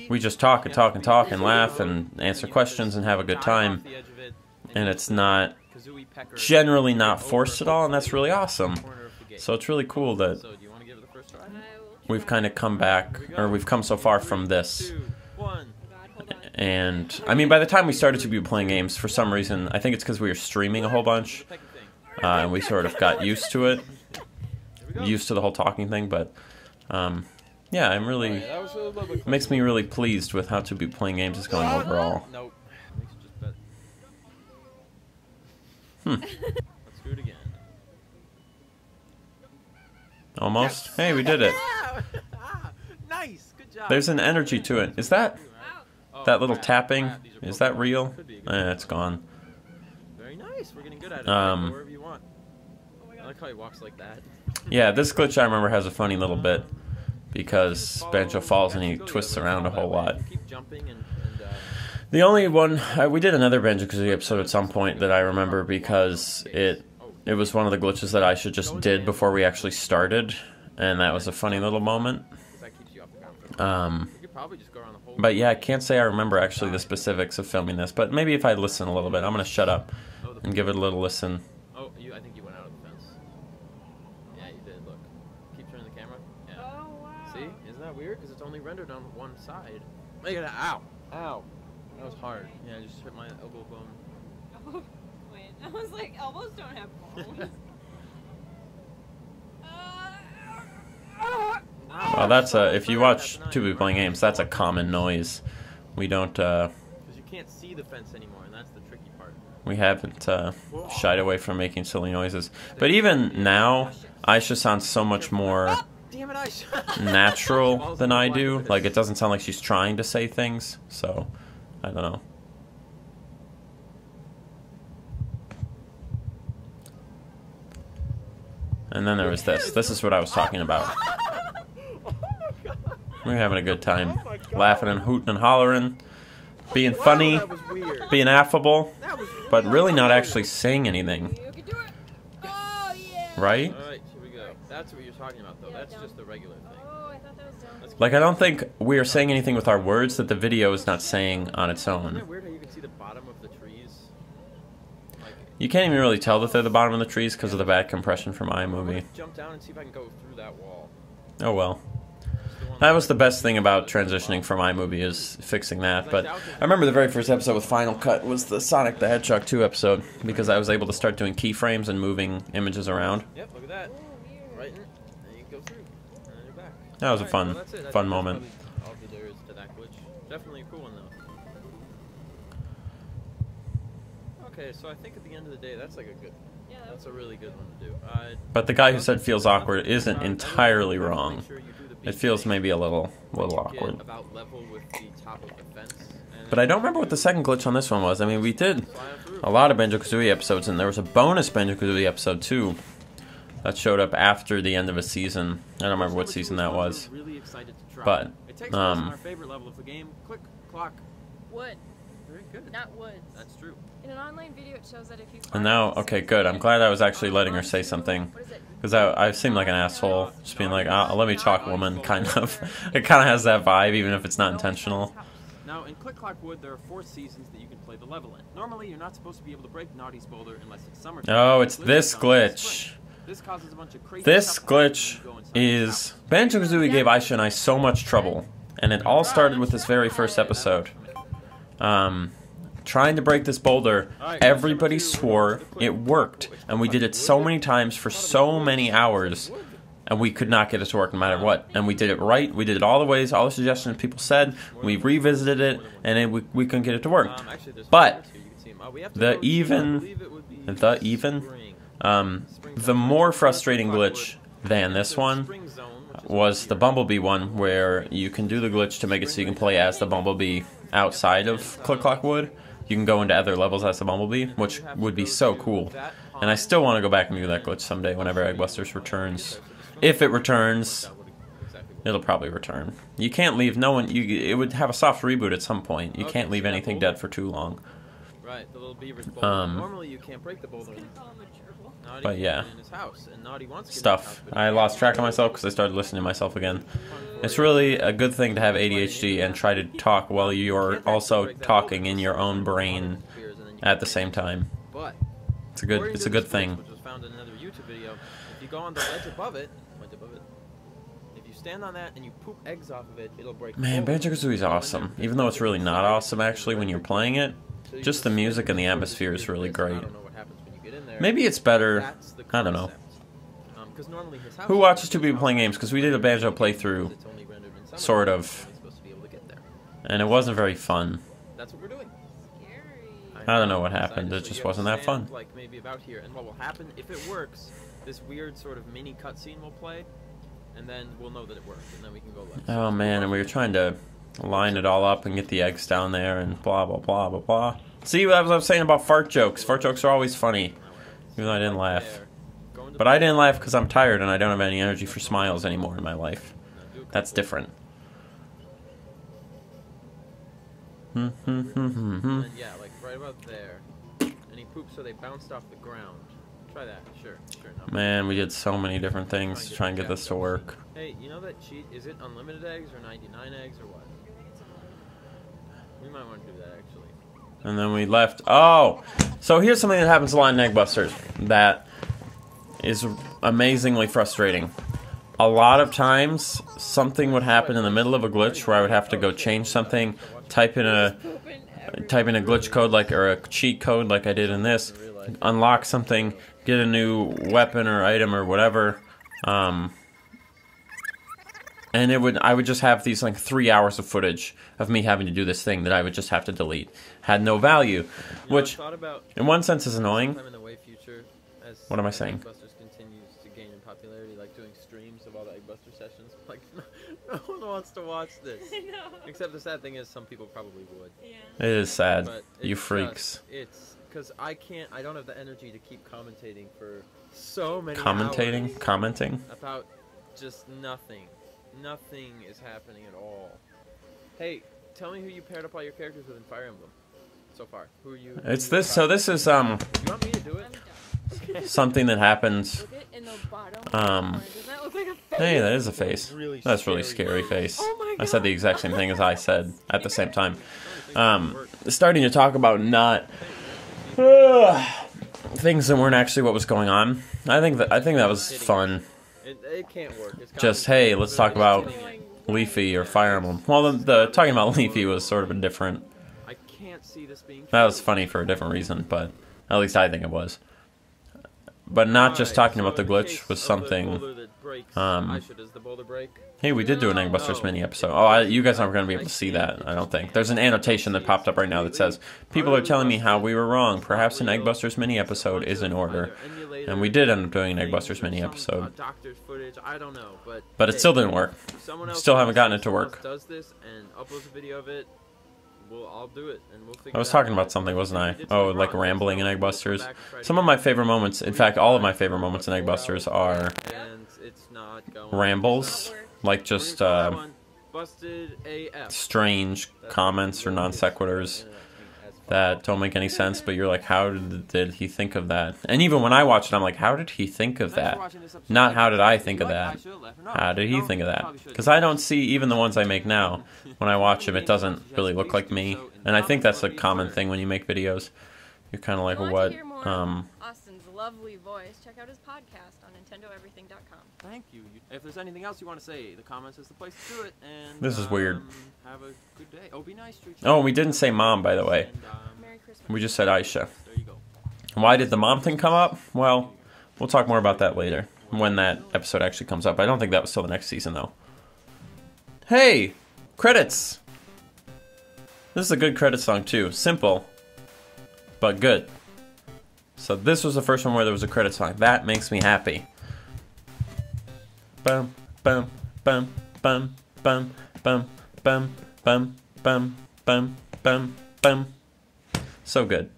we just talk and talk and talk and laugh and answer questions and have a good time. And it's not generally not forced at all, and that's really awesome. So it's really cool that we've kind of come back or we've come so far from this. And I mean, by the time we started to be playing games, for some reason, I think it's because we were streaming a whole bunch, uh, and we sort of got used to it, used to the whole talking thing. But um, yeah, I'm really Alright, that was bit makes me really pleased with how to be playing games is going overall. Nope. Makes it just better. Hmm. Let's do it again. Almost. Hey, we did it. Nice. Good job. There's an energy to it. Is that Oh, that little tapping? these are Is that real? Could be a good Eh, it's gone. Very nice. We're getting good at it. Um, wherever you want. Oh I like how he walks like that. Yeah, this glitch I remember has a funny little bit because Banjo falls and he twists around a whole lot. Keep jumping and, and uh, The only one uh, we did another Banjo Kazooie episode at some point that I remember because it it was one of the glitches that I should just did before we actually started, and that was a funny little moment. 'cause that keeps you off the ground. for a while. Um, We could probably just go around the whole. but yeah, I can't say I remember actually the specifics of filming this, but maybe if I listen a little bit, I'm gonna shut up and give it a little listen. Oh, you, I think you went out of the fence. Yeah, you did. Look. Keep turning the camera. Yeah. Oh wow. See? Isn't that weird? Because it's only rendered on one side. Look at that. Ow. Ow. That was hard. Yeah, I just hit my elbow bone. Oh, wait. I was like, elbows don't have bones. Well, that's a. If you watch two people playing games, that's a common noise. We don't. Uh, Because you can't see the fence anymore, and that's the tricky part. we haven't uh, shied away from making silly noises. But even now, Aisha sounds so much more Damn it, Aisha! natural than I do. Like it doesn't sound like she's trying to say things. So, I don't know. And then there was this. This is what I was talking about. We were having a good time, laughing and hooting and hollering, being funny, That being affable, but really not actually saying anything, You can do it. Oh yeah. right? Alright, here we go. That's what you're talking about, though. Yeah, That's down. just the regular thing. Oh, I thought that was down. Let's Like I don't think we are saying anything with our words that the video is not saying on its Isn't own. it weird how you can see the bottom of the trees? Like, You can't even really tell that they're the bottom of the trees because of the bad compression from iMovie. jump down and see if I can go through that wall. Oh well. It's the one That was the best thing about transitioning from iMovie is fixing that. But I remember the very first episode with Final Cut was the Sonic the Hedgehog 2 episode because I was able to start doing keyframes and moving images around. Yep, look at that. Oh, weird. Right in it. And you go through. And then you're back. That was a Alright, fun- well, that's it. I fun moment. All there is to that glitch. Definitely a cool one, though. Okay, so I think at the end of the day, that's like a good. Yeah, That's a really good one to do. Uh, But the guy who said feels awkward isn't entirely wrong. sure you do the It feels maybe a little little awkward. About level with the top of the fence. But I don't remember what the second glitch on this one was. I mean, we did fly on through. a lot of Banjo Kazooie episodes, and there was a bonus Banjo Kazooie episode too that showed up after the end of a season. I don't remember what season that was. Really excited to try. But, it takes place um, on our favorite level of the game. Click clock. wood, Very good. not woods. That's true. In an online video, it shows that if you. And now, okay, good. I'm glad I was actually letting her say something. What is it? Because I, I seemed like an asshole, just being like, ah, let me talk, woman, kind of. It kind of has that vibe, even if it's not intentional. Now, in Click Clock Wood, there are four seasons that you can play the level in. Normally, you're not supposed to be able to break Nabnut's boulder unless it's summertime. Oh, it's this come glitch. This causes a bunch of crazy This stuff to happen glitch when you go inside the is. Banjo Kazooie gave Aisha and I so much trouble, and it all started with this very first episode. Um, trying to break this boulder, everybody swore it worked, and we did it so many times for so many hours, and we could not get it to work no matter what. And we did it right, we did it all the ways, all the suggestions people said, we revisited it, and it, we, we couldn't get it to work. Um, But some here. You can see 'em. Uh, we have to the go to- I even- believe it would be the even. Um, the more frustrating glitch than this one Spring zone, which is was the. Bumblebee one, where you can do the glitch to make it so you can play as the Bumblebee outside of Click Clock Wood. You can go into other levels as the Bumblebee, which would be so cool. And I still want to go back and do that glitch someday whenever Eggbusters returns. If it returns, it'll probably return. You can't leave no one. You it would have a soft reboot at some point. You can't leave anything dead for too long. Right, the little beaver's boulder. Um, Normally, you can't break the boulder. But yeah. in his house, and Nabnut wants to get in his Stuff. I lost track of myself because I started listening to myself again. It's really a good thing to have ADHD and try to talk while you're also talking in your own brain at the same time. But It's a good. It's a good thing. Which was found in another YouTube video. If you go on the ledge above it, point above it. If you stand on that and you poop eggs off of it, it'll break. Man. Banjo Kazooie is awesome. Even though it's really not awesome actually when you're playing it. Just the music and the atmosphere is really this, and I great. There. Maybe it's better. I don't know. Um, 'cause normally his house Who watches two people playing games? Because we did a banjo playthrough, It's only rendered in summer, sort of. you're supposed to be able to get there. and it wasn't very fun. That's what we're doing. Scary. I don't know what happened, it just wasn't that fun. Like maybe about here, and what will happen if it works? This weird sort of mini cutscene will play, and then we'll know that it worked, and then we can go left. Oh man, and we were trying to line it all up and get the eggs down there and blah blah blah blah blah. See what I was saying about fart jokes? Fart jokes are always funny, even though I didn't laugh. There. Go into But I didn't laugh because I'm tired and I don't have any energy for smiles anymore in my life. Now do a That's different. Hmm, hmm, hmm, hmm, hmm. Yeah, like right about there. And he poops so they bounced off the ground. Try that. Sure. Sure. Man, we did so many different things to try and get this to work. Hey, you know that cheat? Is it unlimited eggs or 99 eggs or what? We might want to do that actually. And then we left. Oh! So here's something that happens a lot in Eggbusters that is amazingly frustrating. A lot of times, something would happen in the middle of a glitch where I would have to go change something, type in a type in a glitch code like or a cheat code like I did in this, unlock something, get a new weapon or item or whatever, um, and it would I would just have these like three hours of footage of me having to do this thing that I would just have to delete. Had no value, You know, which I about in one sense is annoying. in the way future, as What am I saying? Eggbusters continues to gain in popularity, like doing streams of all the Eggbuster sessions. Like, no one wants to watch this. I know. Except the sad thing is, some people probably would. Yeah. It is sad. But You freaks. just- it's because I can't. I don't have the energy to keep commentating for so many Commentating, hours commenting. about just nothing. Nothing is happening at all. Hey, tell me who you paired up all your characters with in Fire Emblem so far. Who are you? It's this. So this is um You want me to do it? Something that happens. Look at in the bottom. Um, corner. Does that look like a face? Hey, that is a face. Really That's really scary. scary face. Oh I said the exact same thing as I said at the same time. Um, starting to talk about not things that weren't actually what was going on. I think that I think that was fun. It, it can't work. It's Just hey, let's talk about Leafy or Fire Emblem. Well, the, the talking about Leafy was sort of a different. See this being. That was funny for a different reason, but at least I think it was. But not just talking so about the glitch was something. breaks, um, should, does the boulder break? Hey, we did do an Eggbusters mini episode. Oh, I, you guys aren't going to be able to see that. I don't think. There's an annotation that popped up right now that says, "People are telling me how we were wrong. Perhaps an Eggbusters mini episode is in order." And we did end up doing an Eggbusters mini episode, Doctor's footage. I don't know, but it still didn't work. If someone else Still haven't gotten it to work. Well, I'll do it, and we'll. I was talking out. about something, wasn't I? If we did Oh, like wrong, rambling in Eggbusters. back and try to Some of my favorite moments, in fact, all of my favorite moments in Eggbusters are And it's not going. rambles, like just gonna call that uh, one Busted AF. strange comments or non sequiturs that don't make any sense. But you're like, how did, did he think of that? And even when I watched it, I'm like, how did he think of that? Not how did I think of that. How did he think of that? Because I don't see even the ones I make now. When I watch them, it doesn't really look like me, and I think that's a common thing when you make videos. You're kind of like, Want what? hear more of Um, Austin's lovely voice. Check out his podcast on NintendoEverything.com. Thank you. You- If there's anything else you want to say, the comments is the place to do it. And This is weird. Have a good day. Oh, be nice to each Oh, we didn't say mom, by the way. And, um, Merry Christmas. we just said Aisha. there you go. Why did the mom thing come up? Well, we'll talk more about that later when that episode actually comes up. I don't think that was till the next season though. Hey, credits. This is a good credit song too. Simple, but good. So this was the first one where there was a credit song. That makes me happy. Bum bum bum bum bum bum bum bum bum bum bum bum. So good.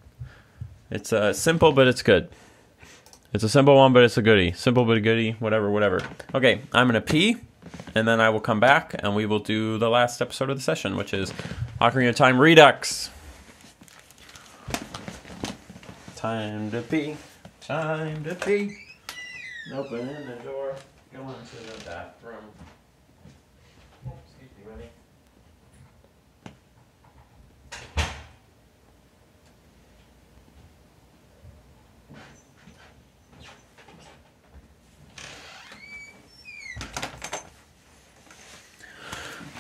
It's uh, simple, but it's good. It's a simple one, but it's a goodie. Simple, but a goodie. Whatever, whatever. Okay, I'm gonna pee, and then I will come back, and we will do the last episode of the session, which is Ocarina Time Redux. Time to pee. Time to pee. Open the door. Go into the bathroom.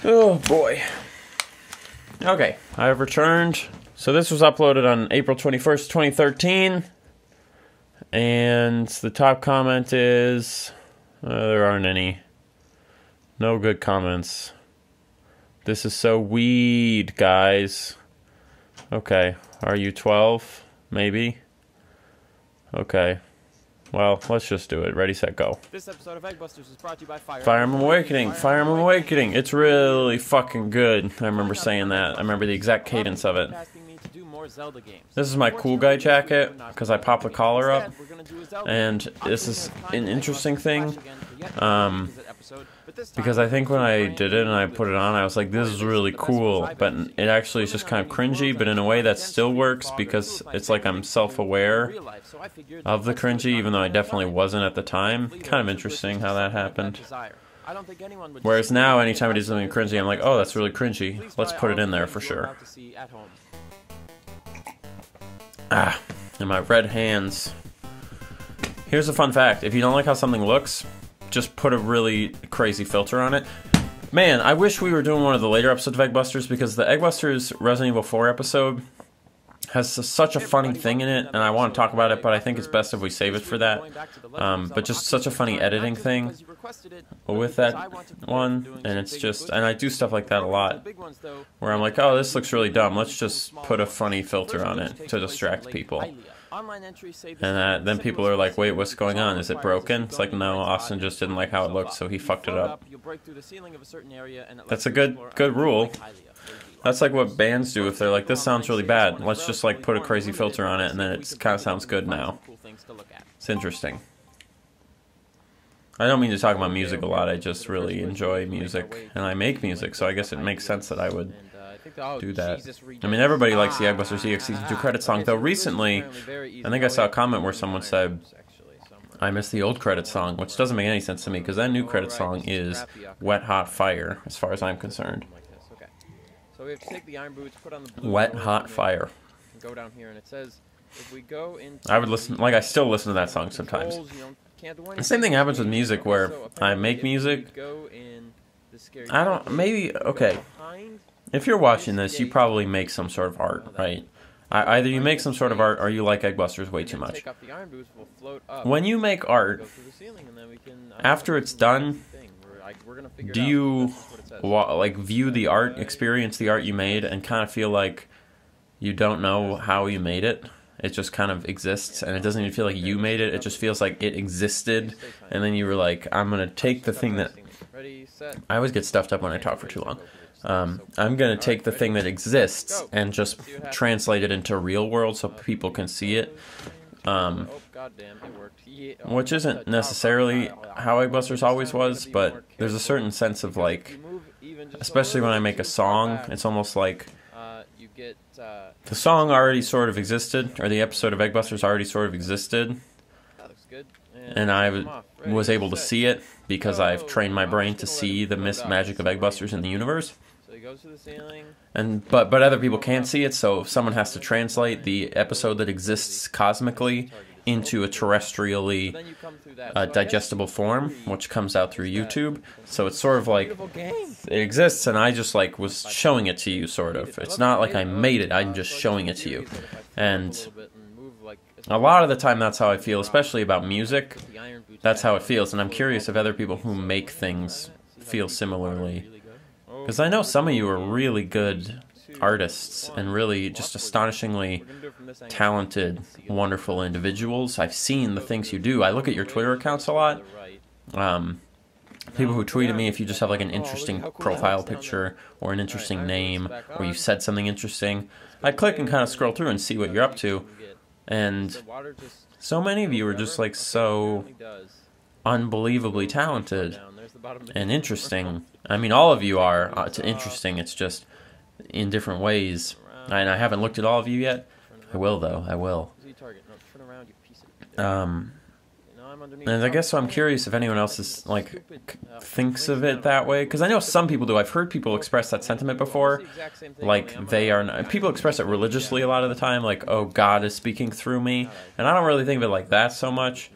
Oh boy. Okay, I have returned. So this was uploaded on April 21st, 2013. And the top comment is uh, there aren't any. No good comments. This is so weed, guys. Okay, are you 12? Maybe? Okay. Well, let's just do it. Ready, set, go. This episode of Eggbusters is brought to you by Fire, Fire Emblem Awakening, Fire Emblem Awakening. It's really fucking good. I remember saying that. I remember the exact cadence of it. Asking me to do more Zelda games. This is my cool guy jacket because I pop the collar up. Instead, we're gonna do a Zelda And this is Ocarina of Time an interesting thing, Flash again for yet um, Because I think when I did it and I put it on, I was like, this is really cool. But it actually is just kind of cringy, but in a way that still works because it's like I'm self aware of the cringy, even though I definitely wasn't at the time. Kind of interesting how that happened. Whereas now, anytime I do something cringy, I'm like, oh, that's really cringy. Let's put it in there for sure. Ah, and my red hands. Here's a fun fact if you don't like how something looks, just put a really crazy filter on it. Man, I wish we were doing one of the later episodes of Eggbusters because the Eggbusters Resident Evil 4 episode has such a funny thing in it, and I want to talk about it, but I think it's best if we save it for that. Um, but just such a funny editing thing with that one, and it's just, and I do stuff like that a lot, where I'm like, oh, this looks really dumb. Let's just put a funny filter on it to distract people. And uh, that, then people are like, wait, what's going on? Is it broken? It's like, no, Austin just didn't like how it looked, so he fucked it up. That's a good good rule. That's like what bands do if they're like, this sounds really bad. Let's just like put a crazy filter on it, and then it kind of sounds good now. It's interesting. I don't mean to talk about music a lot. I just really enjoy music, and I make music, so I guess it makes sense that I would do that. I mean, everybody likes the Eggbusters EX Season 2 ah, credit song, though recently, I think I saw a comment where someone said, I miss the old credit song, which doesn't make any sense to me, because that new credit song is Wet Hot Fire, as far as I'm concerned. So we have to take the iron boots, put on the blue Wet Hot Fire. go down here, and it says if we go into I would listen, like, I still listen to that song sometimes. controls, you know, can't do The same thing happens with music where I make music. go in the scary I don't, maybe, okay. If you're watching this, you probably make some sort of art, right? Either you make some sort of art or you like Eggbusters way too much. When you make art, after it's done, do you like view the art, experience the art you made, and kind of feel like you don't know how you made it? It just kind of exists, and it doesn't even feel like you made it. It just feels like it existed, and then you were like, "I'm gonna take the thing that." I always get stuffed up when I talk for too long. Um, I'm gonna take the thing that exists and just translate it into real world so people can see it. Um, which isn't necessarily how Eggbusters always was, but there's a certain sense of like, especially when I make a song, it's almost like the song already sort of existed, or the episode of Eggbusters already sort of existed, and I was able to see it because I've trained my brain to see the magic of Eggbusters in the universe. Goes to the ceiling. And but but other people can't see it, so someone has to translate the episode that exists cosmically into a terrestrially Then you come through that. uh, So I guess digestible form, which comes out through YouTube. So it's sort of like it exists, and I just like was showing it to you, sort of. It's not like I made it; I'm just showing it to you. And a lot of the time, that's how I feel, especially about music. That's how it feels, and I'm curious if other people who make things feel similarly. Because I know some of you are really good artists and really just astonishingly talented, wonderful individuals. I've seen the things you do. I look at your Twitter accounts a lot. Um, people who tweet at me if you just have like an interesting profile picture or an interesting name or you said something interesting. I click and kind of scroll through and see what you're up to. And so many of you are just like so unbelievably talented and interesting. I mean, all of you are uh, to interesting. It's just in different ways. And I haven't looked at all of you yet. I will though. I will. Um, and I guess so. I'm curious if anyone else is like thinks of it that way because I know some people do. I've heard people express that sentiment before. Like they are. Not, people express it religiously a lot of the time. Like, oh, God is speaking through me, and I don't really think of it like that so much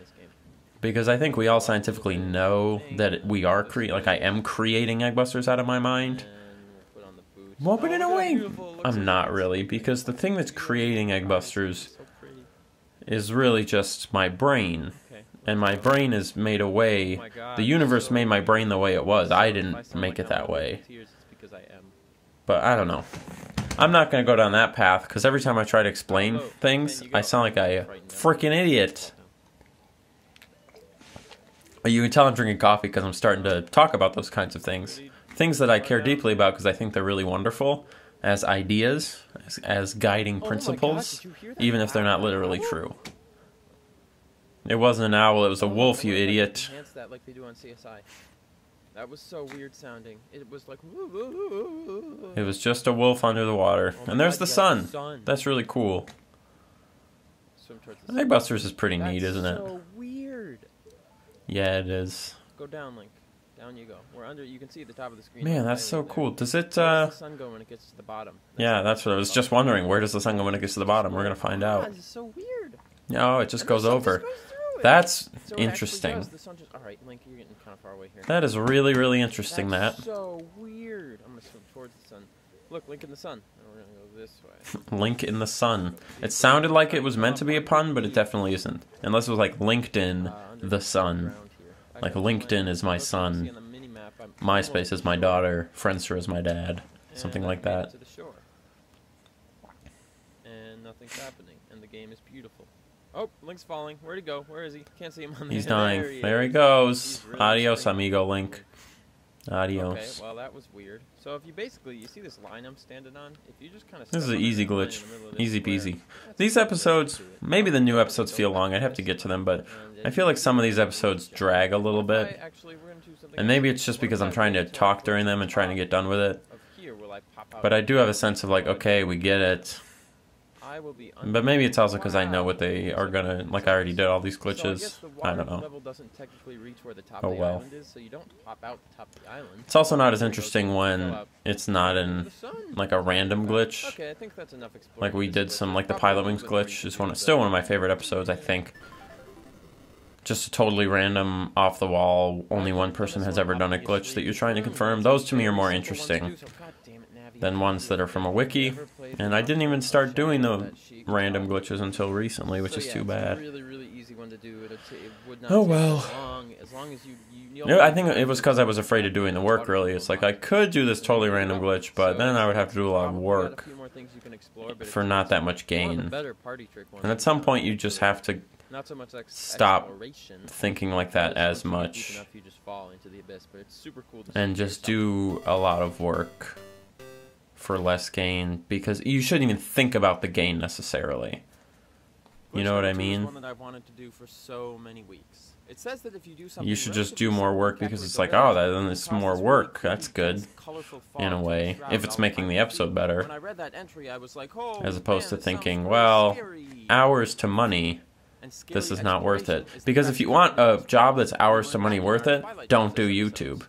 because I think we all scientifically know that we are cre- like I am creating Eggbusters out of my mind. Well, but in a way, I'm not really because the thing that's creating Eggbusters is really just my brain, and my brain is made a way. The universe made my brain the way it was. I didn't make it that way. But I don't know. I'm not going to go down that path because every time I try to explain things, I sound like a freaking idiot. You can tell I'm drinking coffee because I'm starting to talk about those kinds of things. Things that I care deeply about because I think they're really wonderful as ideas, as, as guiding oh principles, even if they're not literally true. It wasn't an owl, it was a oh, wolf, you idiot. That like they do on CSI. That was so weird sounding. It was like. It was just a wolf under the water. Oh And there's God, the sun. sun. That's really cool. Towards the sun. Is pretty That's neat, isn't it? So weird. Yeah, it is. Go down, Link. Down you go. We're under. You can see at the top of the screen. Man, that's so there. cool. Does it, Where uh. does the sun go when it gets to the bottom? Yeah, that's what I was just wondering. Where does the sun go when it gets to the bottom? We're gonna find God, out. This is so weird. No, it just goes over. goes through it. That's So interesting. The sun just. All right, Link, you're getting kind of far away here. That is really, really interesting, That's that. so weird. I'm gonna swim towards the sun. Look, Link in the sun. Link in the sun. It sounded like it was meant to be a pun, but it definitely isn't. Unless it was like LinkedIn, Uh, the sun. Like LinkedIn is my son. see on the mini-map, I'm MySpace is my daughter. Friendster is my dad. Something like that. To the shore. And nothing's happening, and the game is beautiful. Oh, Link's falling. Where'd he go? Where is he? Can't see him on the He's dying. There he, There he goes. Really Adios, amigo Link. Okay, Adios. well that was weird. So if you basically you see this line I'm standing on, if you just kind of This is an easy glitch. Easy peasy. These episodes, maybe the new episodes feel long. I'd have to get to them, but I feel like some of these episodes drag a little bit. And maybe it's just because I'm trying to talk during them and trying to get done with it. But I do have a sense of like, okay, we get it. But maybe it's also because I know what they are gonna. Like I already did all these glitches. I don't know. Doesn't technically reach where the top Oh, well. island is, so you don't pop out the top of the island. It's also not as interesting when it's not in like a random glitch. Okay, I think that's enough Like we did some like the Pilotwings with where you glitch is one still one of my favorite episodes I think. Just a totally random off the wall only one person has ever done a glitch that you're trying to confirm. Those to me are more interesting than ones that are from a wiki. And I didn't even start doing the random glitches until recently, which So, is too bad. really, really easy one to do. It'll ta- it would not Oh, well. as long, as long as you, I think it was because I was afraid of doing the work really. It's like I could do this totally random glitch, but then I would have to do a lot of work for not that much gain. And at some point you just have to not so much stop thinking like that as once you get deep much enough, you just fall into the abyss, but it's super cool to and just do a lot of work for less gain because you shouldn't even think about the gain necessarily. You know what I mean? One that I've wanted to do for so many weeks. It says that if you do something You should just do more work because it's like, oh, is, then it's more work. That's good dense, colorful fog in a way, if it's making the episode better. When I read that entry, I was like, As opposed to man, this sounds thinking, well. Hours to money, this is not worth it. exploration is the Because if you want a job that's hours to money worth it, don't do YouTube.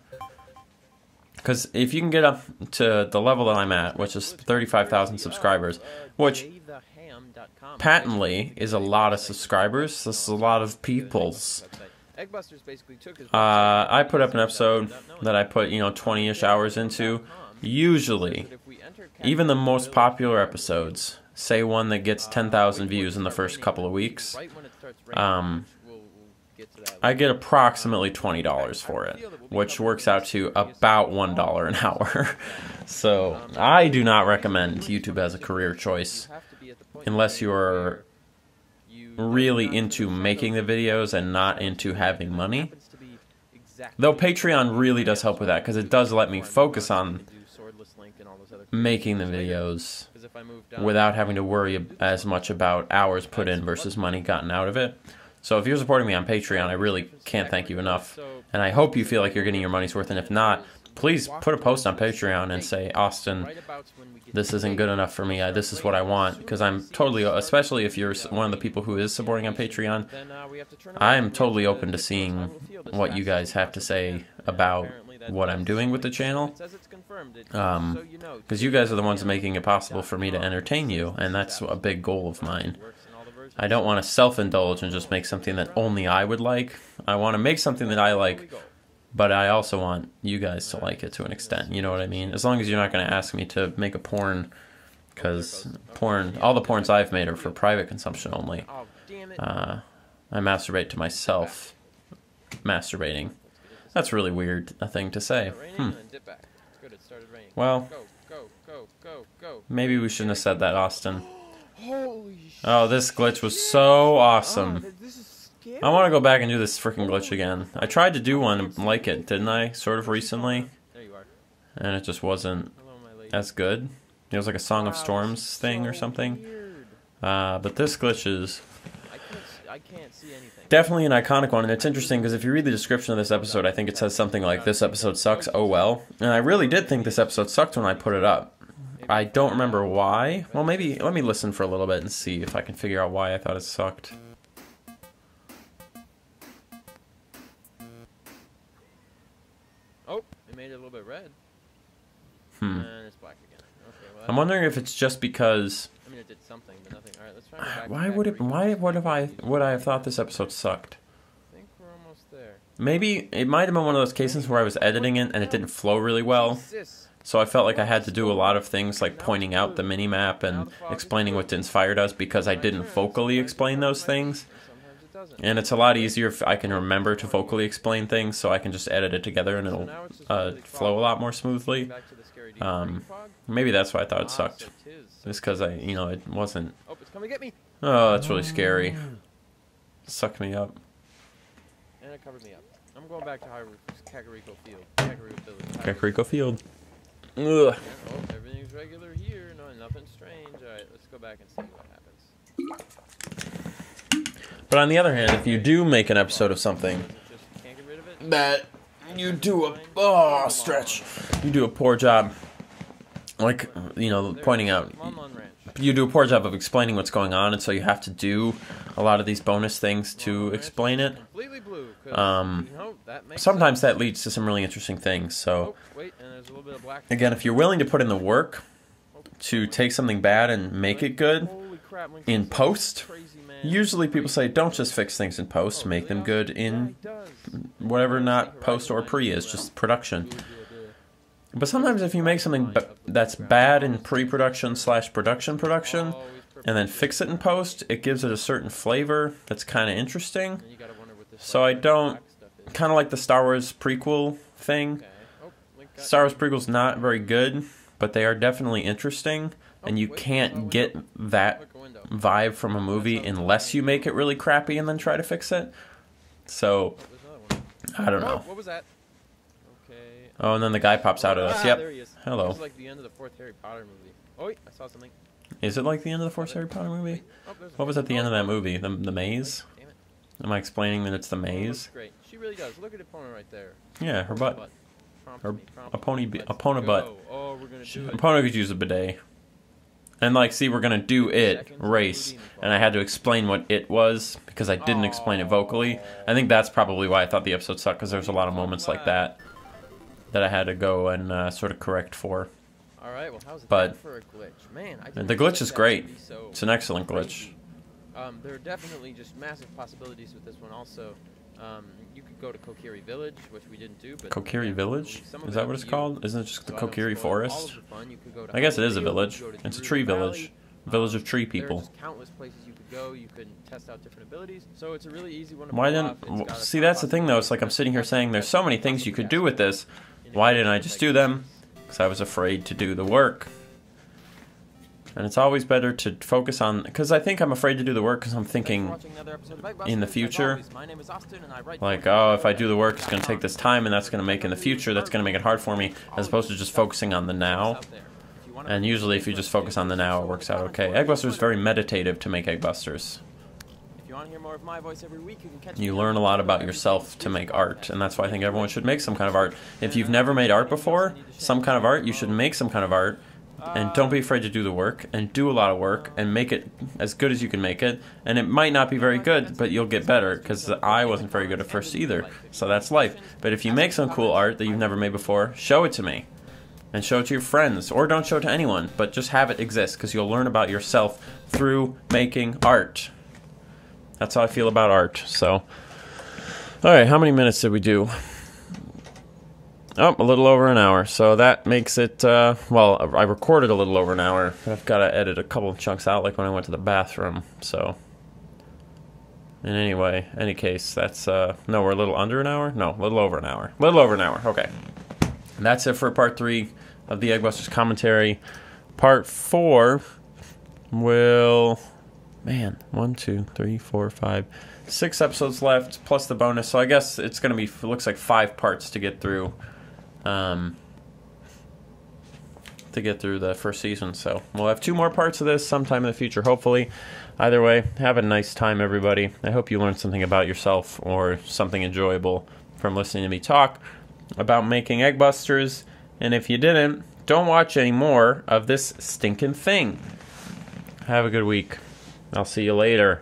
Because if you can get up to the level that I'm at, which is 35,000 subscribers, which patently is a lot of subscribers, this is a lot of peoples. Uh, I put up an episode that I put, you know, 20 ish hours into. Usually, even the most popular episodes, say one that gets 10,000 views in the first couple of weeks, um, I get approximately $20 for it, which works out to about $1 an hour. so, I do not recommend YouTube as a career choice unless you're really into making the videos and not into having money. Though Patreon really does help with that because it does let me focus on making the videos without having to worry as much about hours put in versus money gotten out of it. So if you're supporting me on Patreon, I really can't thank you enough. And I hope you feel like you're getting your money's worth. And if not, please put a post on Patreon and say, Austin, this isn't good enough for me. I, this is what I want. Because I'm totally, especially if you're one of the people who is supporting on Patreon, I am totally open to seeing what you guys have to say about what I'm doing with the channel. Um, Because you guys are the ones making it possible for me to entertain you. And that's a big goal of mine. I don't want to self indulge and just make something that only I would like. I want to make something that I like, but I also want you guys to like it to an extent. You know what I mean? As long as you're not going to ask me to make a porn, because porn, all the porns I've made are for private consumption only. Uh, I masturbate to myself. Masturbating. That's really weird a thing to say. Hmm. and then dip back. Good, it started raining. Well, maybe we shouldn't have said that, Austin. Holy. Oh, this glitch was so awesome. this is scary. I want to go back and do this freaking glitch again. I tried to do one like it, didn't I? Sort of recently, There you are. and it just wasn't Hello, my lady. as good. It was like a Song of Storms thing or something. Uh, but this glitch is I can't, s- I can't see anything. definitely an iconic one, and it's interesting because if you read the description of this episode, I think it says something like, "This episode sucks." Oh well, and I really did think this episode sucked when I put it up. I don't remember why. Well, maybe let me listen for a little bit and see if I can figure out why I thought it sucked. Oh, it made it a little bit red. Hmm. And it's black again. Okay, well, I'm wondering if it's just because I mean, it did something, but nothing. All right, let's try and go back why would it why would have I would I have thought this episode sucked? I think we're almost there. Maybe it might have been one of those cases where I was editing it and it didn't flow really well. Jesus. So I felt like I had to do a lot of things like pointing out the mini map and explaining what Din's Fire does because I didn't vocally explain those things. Sometimes it doesn't. And it's a lot easier if I can remember to vocally explain things so I can just edit it together and it'll now it's just uh, flow a lot more smoothly. Back to the scary deep Um. Maybe that's why I thought it sucked. Just because I, you know, it wasn't. Oh, it's coming get me. Oh, that's really scary. Sucked me up. And it covered me up. I'm going back to High Kakariko Field. Kakariko Field. Ugh. Yeah, oh, everything's regular here. No, nothing strange. All right, let's go back and see what happens. But on the other hand, if you do make an episode of something Just can't get rid of it. that you do a oh stretch, you do a poor job, like you know, pointing out Lon Lon Ranch. You do a poor job of explaining what's going on, and so you have to do a lot of these bonus things to explain it. Um, you know, that makes Sometimes that leads to some really interesting things. So Oh, wait, and a bit of black. again, if you're willing to put in the work to take something bad and make it good, Holy crap, Link in post, usually people say don't just fix things in post, Oh, make them good in whatever not post or pre is, just production. But sometimes if you make something that's bad in pre-production slash production production, and then fix it in post, it gives it a certain flavor that's kind of interesting. So I don't- Kind of like the Star Wars prequel thing. Star Wars prequel's not very good, but they are definitely interesting, and you can't get that vibe from a movie unless you make it really crappy and then try to fix it. So. I don't know. what was that? Oh, and then the guy pops out at us. Ah, Yep. There he is. Hello. It was like the end of the fourth Harry Potter movie. Oh, wait, I saw something. Is it like the end of the fourth Harry Potter movie? Oh, What was at the oh, end of that oh, movie? The the maze? Damn it. Am I explaining that it's the Oh, maze? great. She really does. Look at the opponent right there. Yeah, her butt. Her- me, a pony me. be- Let's a pony butt. Oh, we're gonna do it. Opponent could use a bidet. And like, see, we're gonna do it race, and I had to explain what it was because I didn't explain it vocally. I think that's probably why I thought the episode sucked because there's a lot of moments like that that I had to go and uh, sort of correct for. All right. Well, how's But- for a glitch, man? I The glitch is great. so It's an excellent glitch. Um, there are definitely just massive possibilities with this one. Also, um, you could go to Kokiri Village, which we didn't do. But Kokiri Village? Is that what it's you. called? Isn't it just the So don't Kokiri spoil all of Forest? the fun. You could go to I guess it is a village. could go to It's a tree Valley. village. Village of tree people. countless places you could go. You could test out different abilities. So it's a really easy one to Why didn't? off. It's w- got a See, that's the thing though. It's like I'm sitting here saying there's so many things you could do with this. Why didn't I just do them? Because I was afraid to do the work. And it's always better to focus on. Because I think I'm afraid to do the work because I'm thinking, in the future, like, oh, if I do the work, it's going to take this time, and that's going to make in the future, that's going to make it hard for me, as opposed to just focusing on the now. And usually, if you just focus on the now, it works out okay. Eggbuster is very meditative to make Eggbusters. If you want to hear more of my voice every week, you can catch You learn a lot about yourself to make art, and that's why I think everyone should make some kind of art. If you've never made art before, some kind of art, you should make some kind of art, and don't be afraid to do the work, and do a lot of work, and make it as good as you can make it. And it might not be very good, but you'll get better, because I wasn't very good at first either, so that's life. But if you make some cool art that you've never made before, show it to me. And show it to your friends, or don't show it to anyone, but just have it exist, because you'll learn about yourself through making art. That's how I feel about art. So, all right, how many minutes did we do? Oh, a little over an hour. So that makes it. Uh, well, I recorded a little over an hour. I've got to edit a couple of chunks out, like when I went to the bathroom. So, in any way, any case, that's. Uh, no, we're a little under an hour. No, a little over an hour. A little over an hour. Okay. And that's it for part three of the Eggbusters commentary. Part four will man, one, two, three, four, five, six episodes left plus the bonus. So I guess it's gonna be looks like five parts to get through, um, to get through the first season. So we'll have two more parts of this sometime in the future, hopefully. Either way, have a nice time, everybody. I hope you learned something about yourself or something enjoyable from listening to me talk about making eggbusters. And if you didn't, don't watch any more of this stinking thing. Have a good week. I'll see you later.